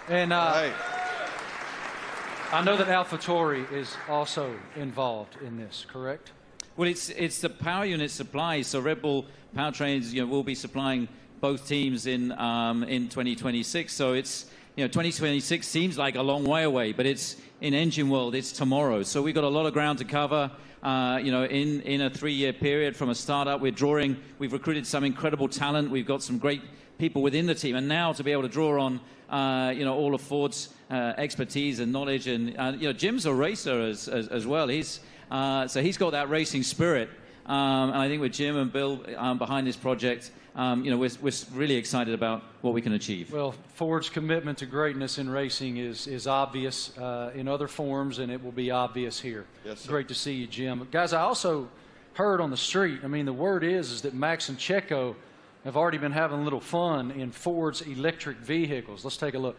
And uh, I know that AlphaTauri is also involved in this, correct? Well, it's it's the power unit supply. So Red Bull Powertrains, you know, will be supplying both teams in um, in 2026. So it's you know 2026 seems like a long way away, but it's in engine world. It's tomorrow. So we've got a lot of ground to cover. Uh, you know, in in a three-year period from a startup, we're drawing. We've recruited some incredible talent. We've got some great people within the team, and now to be able to draw on uh, you know all of Ford's uh, expertise and knowledge, and uh, you know Jim's a racer as as, as well. He's uh, so he's got that racing spirit, um, and I think with Jim and Bill um, behind this project, um, you know we're we're really excited about what we can achieve. Well, Ford's commitment to greatness in racing is is obvious uh, in other forms, and it will be obvious here. Yes, sir. Great to see you, Jim. Guys, I also heard on the street. I mean, the word is is that Max and Checo have already been having a little fun in Ford's electric vehicles. Let's take a look.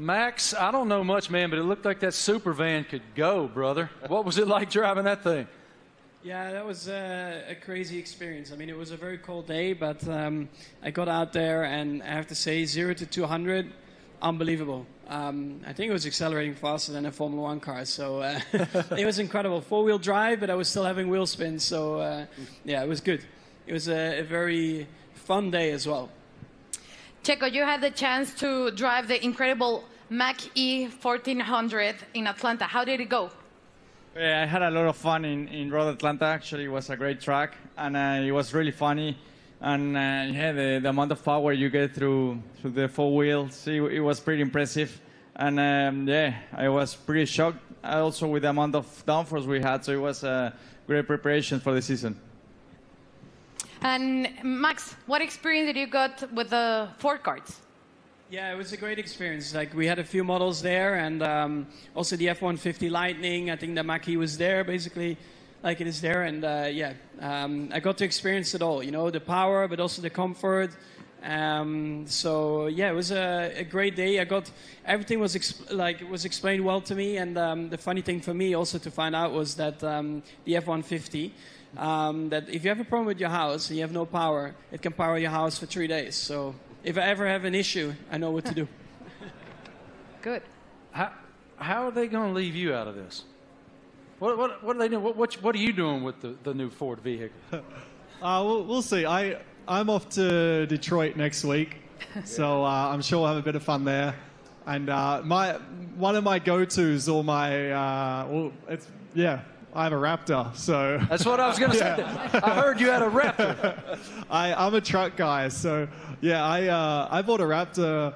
Max, I don't know much, man, but it looked like that super van could go, brother. What was it like driving that thing? Yeah, that was uh, a crazy experience. I mean, it was a very cold day, but um, I got out there, and I have to say, zero to 200, unbelievable. Um, I think it was accelerating faster than a Formula One car, so uh, it was incredible. Four wheel drive, but I was still having wheel spin, so uh, yeah, it was good. It was a, a very fun day as well. Checo, you had the chance to drive the incredible Mach E 1400 in Atlanta. How did it go? Yeah, I had a lot of fun in, in Road Atlanta. Actually, it was a great track, and uh, it was really funny and uh, yeah, the, the amount of power you get through through the four wheels, it, it was pretty impressive. And um, yeah, I was pretty shocked also with the amount of downforce we had. So it was a great preparation for the season. And Max, what experience did you got with the Ford cards? Yeah, it was a great experience. Like we had a few models there, and um, also the F-150 Lightning. I think the Mach-E was there, basically, like it is there. And uh, yeah, um, I got to experience it all. You know, the power, but also the comfort. Um, so yeah, it was a, a, great day. I got everything was like was explained well to me. And um, the funny thing for me also to find out was that um, the F-150. Um, that if you have a problem with your house and you have no power, it can power your house for three days. So if I ever have an issue, I know what to do. Good. How, how are they going to leave you out of this? What, what, what are they doing? What, what, what are you doing with the, the new Ford vehicle? uh, we'll, we'll see. I, I'm off to Detroit next week, so uh, I'm sure we'll have a bit of fun there. And uh, my one of my go-tos, or my uh, well, it's yeah, I have a Raptor, so. That's what I was going to say. I heard you had a Raptor. I, I'm a truck guy, so yeah, I uh, I bought a Raptor,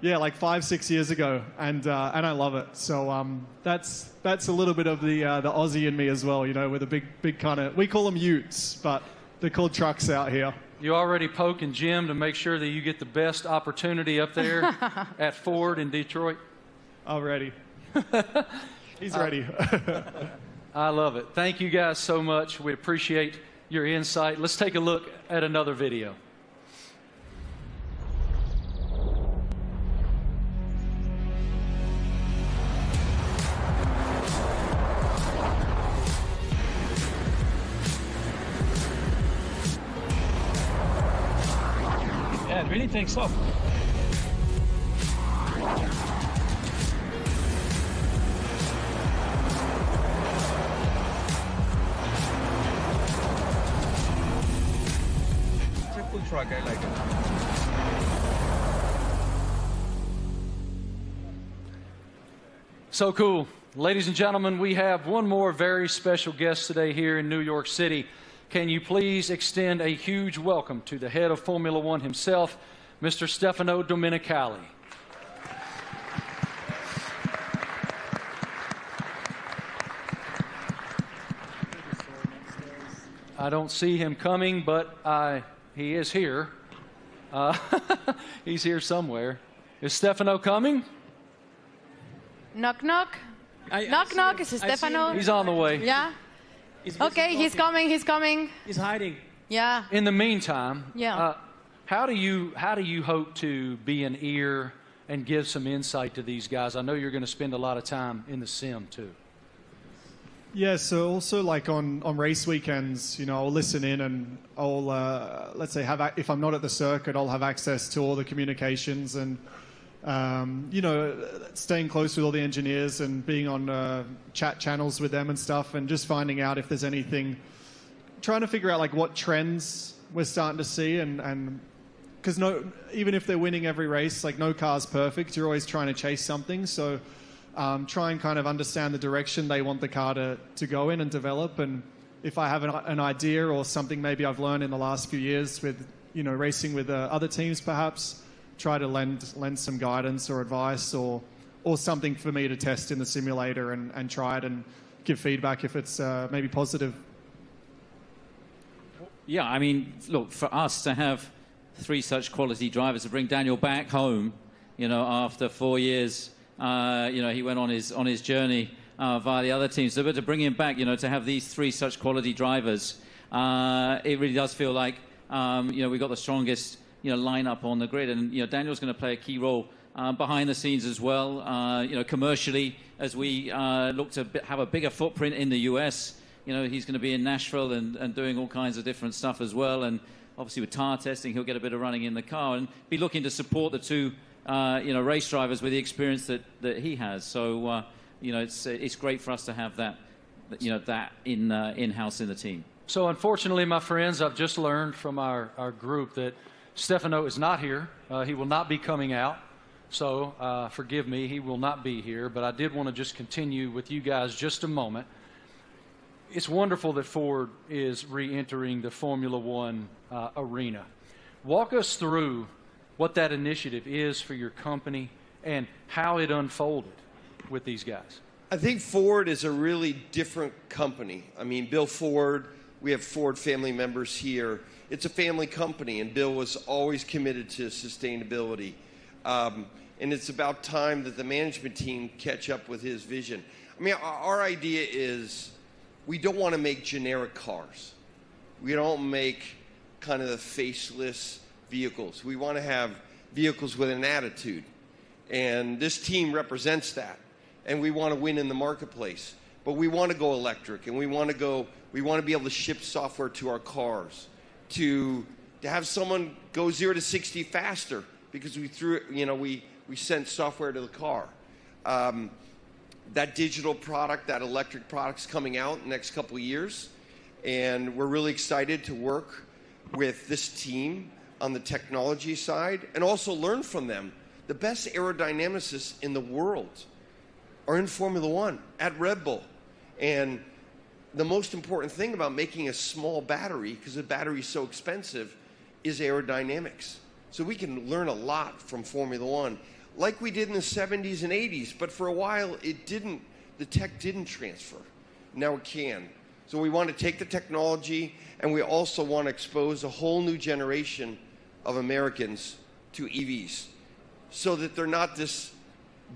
yeah, like five six years ago, and uh, and I love it. So um, that's that's a little bit of the uh, the Aussie in me as well, you know, with a big big kind of we call them Utes, but they're called trucks out here. You already poking Jim to make sure that you get the best opportunity up there at Ford in Detroit. Already. He's ready. I love it. Thank you guys so much. We appreciate your insight. Let's take a look at another video. Yeah, it really takes off. So cool. Ladies and gentlemen, we have one more very special guest today here in New York City. Can you please extend a huge welcome to the head of Formula One himself, Mr. Stefano Domenicali. I don't see him coming, but I, he is here. Uh, he's here somewhere. Is Stefano coming? Knock, knock. knock, knock. Is it Stefano? He's on the way. Yeah. okay, he's coming. He's coming. He's hiding. Yeah. In the meantime, Yeah. uh, how do you how do you hope to be an ear and give some insight to these guys? I know you're going to spend a lot of time in the sim too. Yeah, so also like on, on race weekends, you know, I'll listen in and I'll, uh, let's say, have if I'm not at the circuit, I'll have access to all the communications and, um, you know, staying close with all the engineers and being on uh, chat channels with them and stuff and just finding out if there's anything, trying to figure out like what trends we're starting to see and, and because no, even if they're winning every race, like no car's perfect. You're always trying to chase something. So um, try and kind of understand the direction they want the car to, to go in and develop. And if I have an, an idea or something maybe I've learned in the last few years with, you know, racing with uh, other teams, perhaps try to lend lend some guidance or advice or or something for me to test in the simulator and, and try it and give feedback if it's uh, maybe positive. Yeah, I mean, look, for us to have three such quality drivers to bring Daniel back home, you know, after four years, uh, you know, he went on his on his journey uh, via the other teams. So, but to bring him back, you know, to have these three such quality drivers, uh, it really does feel like, um, you know, we've got the strongest, you know, lineup on the grid, and you know, Daniel's going to play a key role. Uh, behind the scenes as well, uh, you know, commercially, as we uh, look to have a bigger footprint in the US, you know, he's going to be in Nashville and, and doing all kinds of different stuff as well. And obviously with tire testing, he'll get a bit of running in the car and be looking to support the two, uh, you know, race drivers with the experience that, that he has. So, uh, you know, it's, it's great for us to have that, you know, that in, uh, in-house in the team. So, unfortunately, my friends, I've just learned from our, our group that Stefano is not here. Uh, he will not be coming out. So, uh, forgive me, he will not be here. But I did want to just continue with you guys just a moment. it's wonderful that Ford is re entering the Formula One uh, arena. Walk us through what that initiative is for your company and how it unfolded with these guys. I think Ford is a really different company. I mean, Bill Ford, we have Ford family members here. It's a family company, and Bill was always committed to sustainability. Um, and it's about time that the management team catch up with his vision. I mean, our, our idea is we don't want to make generic cars. We don't make kind of the faceless vehicles. We want to have vehicles with an attitude. And this team represents that. And we want to win in the marketplace. But we want to go electric and we want to go we want to be able to ship software to our cars to to have someone go 0 to 60 faster because we threw you know we we sent software to the car. Um, that digital product, that electric product's coming out in the next couple of years. And we're really excited to work with this team on the technology side and also learn from them. The best aerodynamicists in the world are in Formula One at Red Bull. And the most important thing about making a small battery, because the battery is so expensive, is aerodynamics. So we can learn a lot from Formula One like we did in the 70s and 80s, but for a while it didn't, the tech didn't transfer. Now it can. So we want to take the technology and we also want to expose a whole new generation of Americans to EVs so that they're not this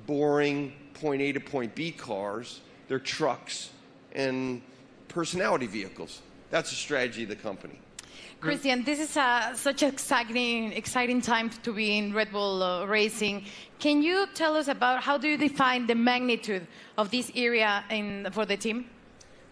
boring point A to point B cars, they're trucks and personality vehicles. That's the strategy of the company. Christian, this is a, such an exciting, exciting time to be in Red Bull uh, racing. Can you tell us about how do you define the magnitude of this area in, for the team?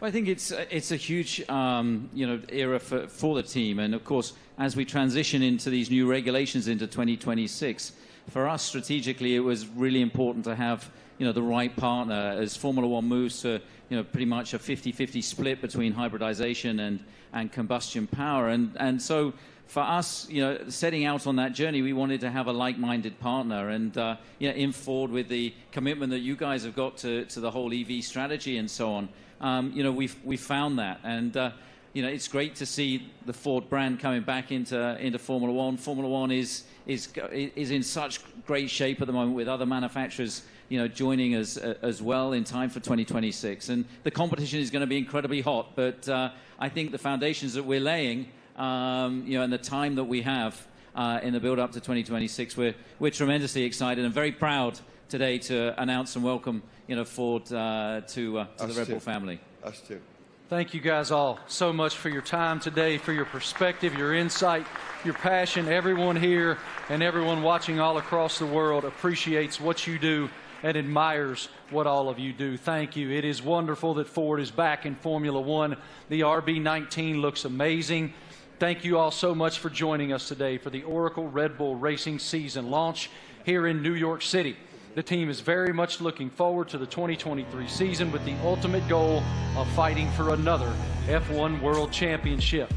Well, I think it's it's a huge um, you know era for, for the team, and of course, as we transition into these new regulations into 2026, for us strategically, it was really important to have you know the right partner. As Formula One moves to you know pretty much a 50-50 split between hybridization and and combustion power, and and so for us, you know, setting out on that journey, we wanted to have a like-minded partner, and uh, you know, in Ford with the commitment that you guys have got to, to the whole EV strategy and so on, um, you know, we've we found that, and uh, you know, it's great to see the Ford brand coming back into into Formula One. Formula One is is is in such great shape at the moment with other manufacturers you know, joining us uh, as well in time for 2026. And the competition is going to be incredibly hot, but uh, I think the foundations that we're laying, um, you know, and the time that we have uh, in the build-up to 2026, we're, we're tremendously excited and very proud today to announce and welcome, you know, Ford uh, to, uh, to the Red Bull family. Us too. Thank you guys all so much for your time today, for your perspective, your insight, your passion. Everyone here and everyone watching all across the world appreciates what you do and admires what all of you do. Thank you. It is wonderful that Ford is back in Formula One. The RB19 looks amazing. Thank you all so much for joining us today for the Oracle Red Bull Racing season launch here in New York City. The team is very much looking forward to the 2023 season with the ultimate goal of fighting for another F1 World Championship.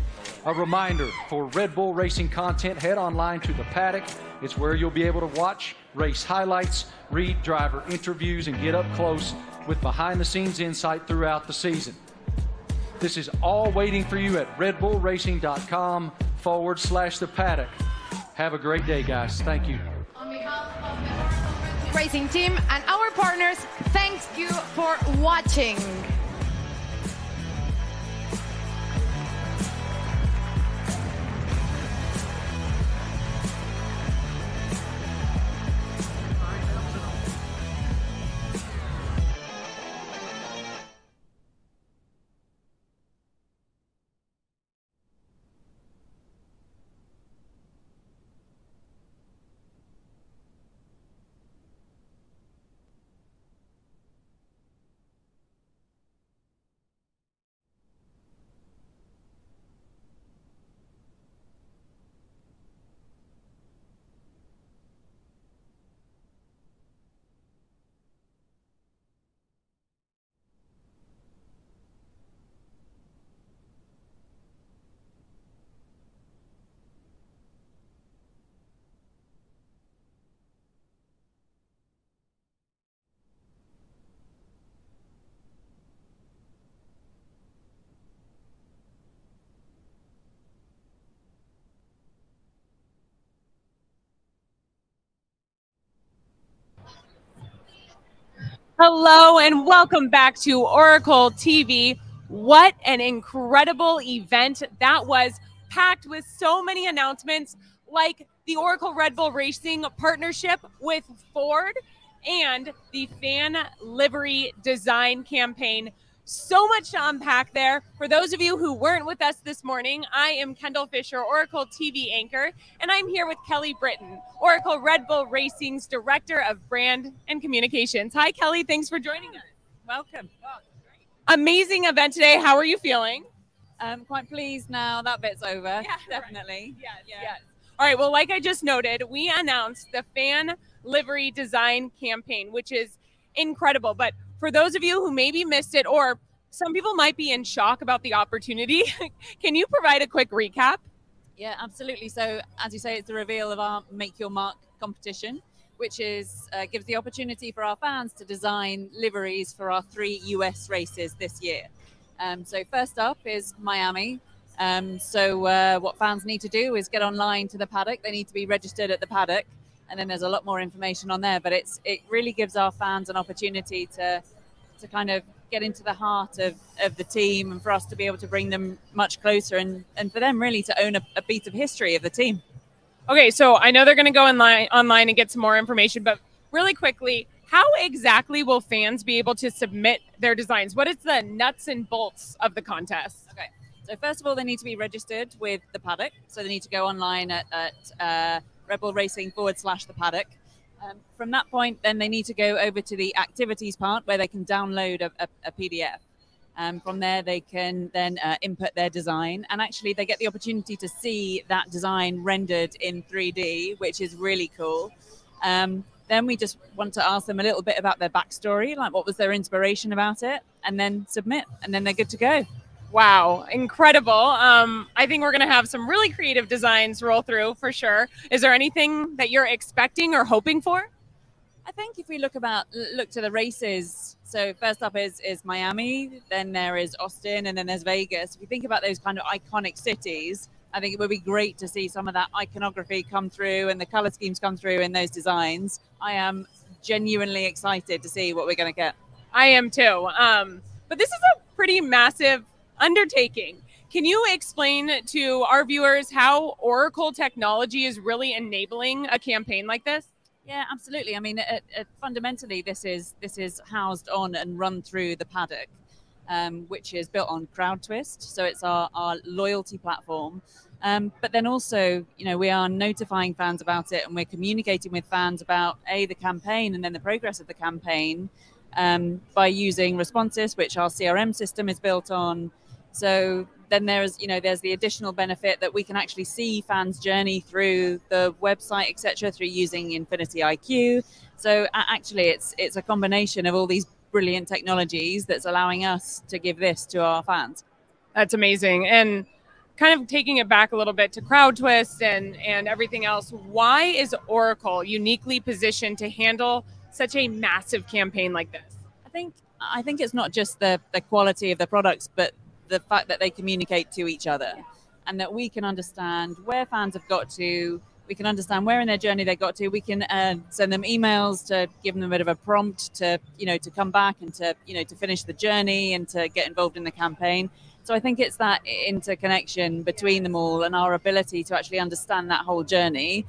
A reminder for Red Bull Racing content, head online to the paddock. It's where you'll be able to watch race highlights, read driver interviews, and get up close with behind the scenes insight throughout the season. This is all waiting for you at redbullracing.com forward slash the paddock. Have a great day, guys. Thank you. On behalf of the racing team and our partners, thank you for watching. Hello and welcome back to Oracle TV. What an incredible event that was, packed with so many announcements like the Oracle Red Bull Racing partnership with Ford and the fan livery design campaign. So much to unpack there. For those of you who weren't with us this morning, I am Kendall Fisher, Oracle TV anchor, and I'm here with Kelly Brittain, Oracle Red Bull Racing's Director of Brand and Communications. Hi, Kelly. Thanks for joining us. Welcome. Amazing event today. How are you feeling? I'm quite pleased now that bit's over. Yeah, definitely. Yes, yes. All right. Well, like I just noted, we announced the fan livery design campaign, which is incredible. But for those of you who maybe missed it, or some people might be in shock about the opportunity, can you provide a quick recap? Yeah, absolutely. So, as you say, it's the reveal of our Make Your Mark competition, which is uh, gives the opportunity for our fans to design liveries for our three US races this year. Um, so, first up is Miami. Um, so, uh, what fans need to do is get online to the paddock. They need to be registered at the paddock, and then there's a lot more information on there. But it's it really gives our fans an opportunity to to kind of get into the heart of, of the team and for us to be able to bring them much closer and, and for them really to own a, a beat of history of the team. Okay, so I know they're going to go online online and get some more information, but really quickly, how exactly will fans be able to submit their designs? What is the nuts and bolts of the contest? Okay. So first of all, they need to be registered with the paddock. So they need to go online at, at uh, Red Bull Racing forward slash the paddock. Um, from that point, then they need to go over to the activities part where they can download a, a, a PDF. Um, from there, they can then uh, input their design, and actually, they get the opportunity to see that design rendered in 3D, which is really cool. Um, then we just want to ask them a little bit about their backstory, like what was their inspiration about it, and then submit, and then they're good to go. Wow, incredible. Um, I think we're going to have some really creative designs roll through for sure. Is there anything that you're expecting or hoping for? I think if we look about look to the races, so first up is is Miami, then there is Austin, and then there's Vegas. If you think about those kind of iconic cities, I think it would be great to see some of that iconography come through and the color schemes come through in those designs. I am genuinely excited to see what we're going to get. I am too. Um, but this is a pretty massive undertaking. Can you explain to our viewers how Oracle technology is really enabling a campaign like this? Yeah, absolutely. I mean, it, it, fundamentally, this is this is housed on and run through the paddock, um, which is built on CrowdTwist. So it's our, our loyalty platform. Um, but then also, you know, we are notifying fans about it, and we're communicating with fans about a the campaign and then the progress of the campaign um, by using Responsys, which our CRM system is built on. So then there's you know there's the additional benefit that we can actually see fans' journey through the website, etc., through using Infinity IQ. So actually, it's it's a combination of all these brilliant technologies that's allowing us to give this to our fans. That's amazing, and kind of taking it back a little bit to CrowdTwist and and everything else. Why is Oracle uniquely positioned to handle such a massive campaign like this? I think I think it's not just the the quality of the products, but the fact that they communicate to each other and that we can understand where fans have got to we can understand where in their journey they got to. We can uh, send them emails to give them a bit of a prompt to you know to come back and to you know to finish the journey and to get involved in the campaign. So i think it's that interconnection between them all and our ability to actually understand that whole journey.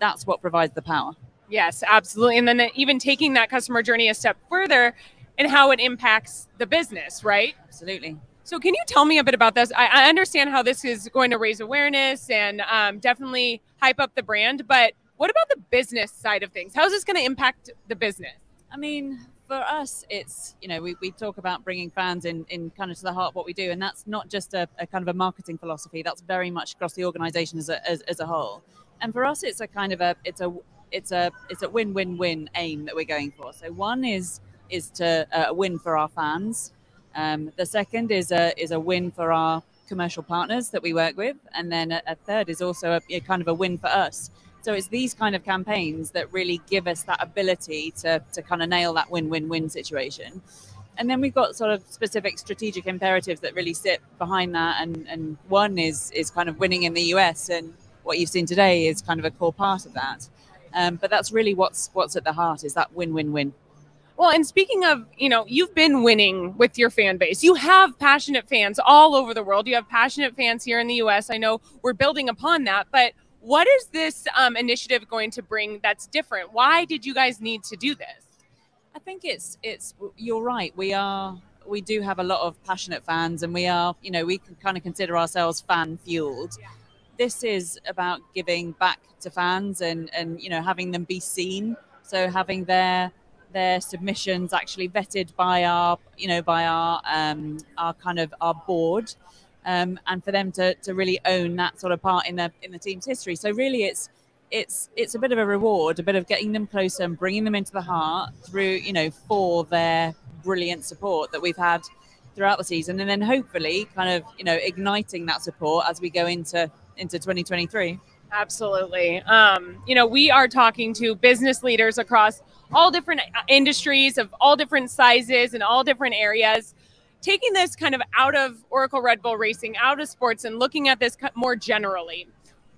That's what provides the power. Yes absolutely. And then even taking that customer journey a step further and how it impacts the business right? Absolutely so, can you tell me a bit about this? I, I understand how this is going to raise awareness and um, definitely hype up the brand, but what about the business side of things? How is this going to impact the business? I mean, for us, it's, you know, we, we talk about bringing fans in, in kind of to the heart what we do. And that's not just a, a kind of a marketing philosophy, that's very much across the organization as a, as, as a whole. And for us, it's a kind of a, it's a, it's a, it's a win-win-win aim that we're going for. So one is, is to uh, win for our fans um, the second is a is a win for our commercial partners that we work with, and then a, a third is also a, a, kind of a win for us. So it's these kind of campaigns that really give us that ability to to kind of nail that win-win-win situation. And then we've got sort of specific strategic imperatives that really sit behind that. And, and one is is kind of winning in the US, and what you've seen today is kind of a core part of that. Um, but that's really what's what's at the heart is that win-win-win. Well, and speaking of, you know, you've been winning with your fan base. You have passionate fans all over the world. You have passionate fans here in the U.S. I know we're building upon that, but what is this um, initiative going to bring that's different? Why did you guys need to do this? I think it's it's you're right. We are we do have a lot of passionate fans, and we are you know we can kind of consider ourselves fan fueled. This is about giving back to fans and and you know having them be seen. So having their their submissions actually vetted by our, you know, by our um, our kind of our board, um, and for them to, to really own that sort of part in the in the team's history. So really, it's it's it's a bit of a reward, a bit of getting them closer and bringing them into the heart through, you know, for their brilliant support that we've had throughout the season, and then hopefully, kind of, you know, igniting that support as we go into into 2023. Absolutely. Um, you know, we are talking to business leaders across all different industries of all different sizes and all different areas. Taking this kind of out of Oracle Red Bull Racing, out of sports, and looking at this more generally,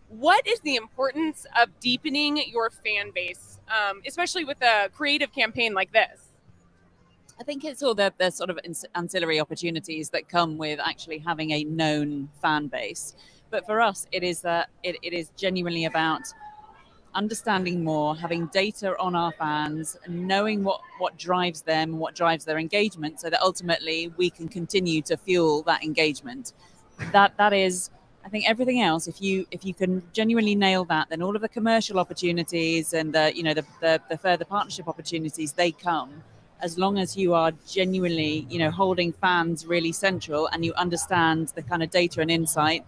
what is the importance of deepening your fan base, um, especially with a creative campaign like this? I think it's all the, the sort of ancillary opportunities that come with actually having a known fan base. But for us, it is that it, it is genuinely about understanding more, having data on our fans, knowing what, what drives them, what drives their engagement, so that ultimately we can continue to fuel that engagement. That that is I think everything else, if you if you can genuinely nail that, then all of the commercial opportunities and the you know the, the, the further partnership opportunities they come as long as you are genuinely you know holding fans really central and you understand the kind of data and insight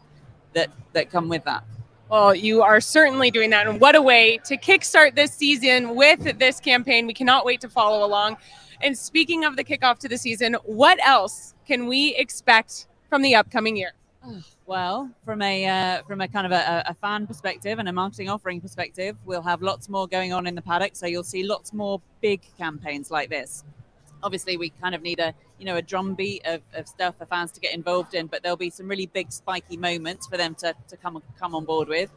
that that come with that. Well, you are certainly doing that. And what a way to kickstart this season with this campaign. We cannot wait to follow along. And speaking of the kickoff to the season, what else can we expect from the upcoming year? Well, from a uh, from a kind of a, a, fan perspective and a marketing offering perspective, we'll have lots more going on in the paddock. So you'll see lots more big campaigns like this obviously we kind of need a you know a drumbeat of, of stuff for fans to get involved in but there'll be some really big spiky moments for them to, to come come on board with.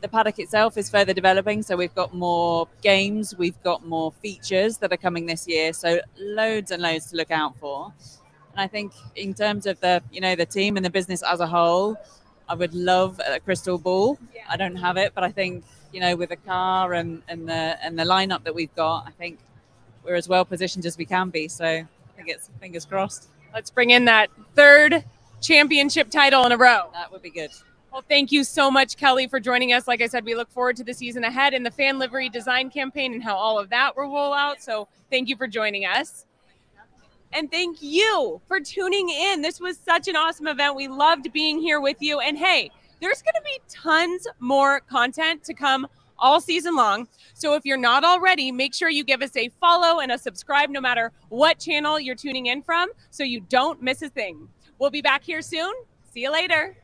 The paddock itself is further developing so we've got more games we've got more features that are coming this year so loads and loads to look out for. And i think in terms of the you know the team and the business as a whole i would love a crystal ball. I don't have it but i think you know with the car and, and the and the lineup that we've got i think we're as well positioned as we can be. So I think it's fingers crossed. Let's bring in that third championship title in a row. That would be good. Well, thank you so much, Kelly, for joining us. Like I said, we look forward to the season ahead and the fan livery design campaign and how all of that will roll out. So thank you for joining us. And thank you for tuning in. This was such an awesome event. We loved being here with you. And hey, there's going to be tons more content to come all season long. So if you're not already, make sure you give us a follow and a subscribe no matter what channel you're tuning in from so you don't miss a thing. We'll be back here soon. See you later.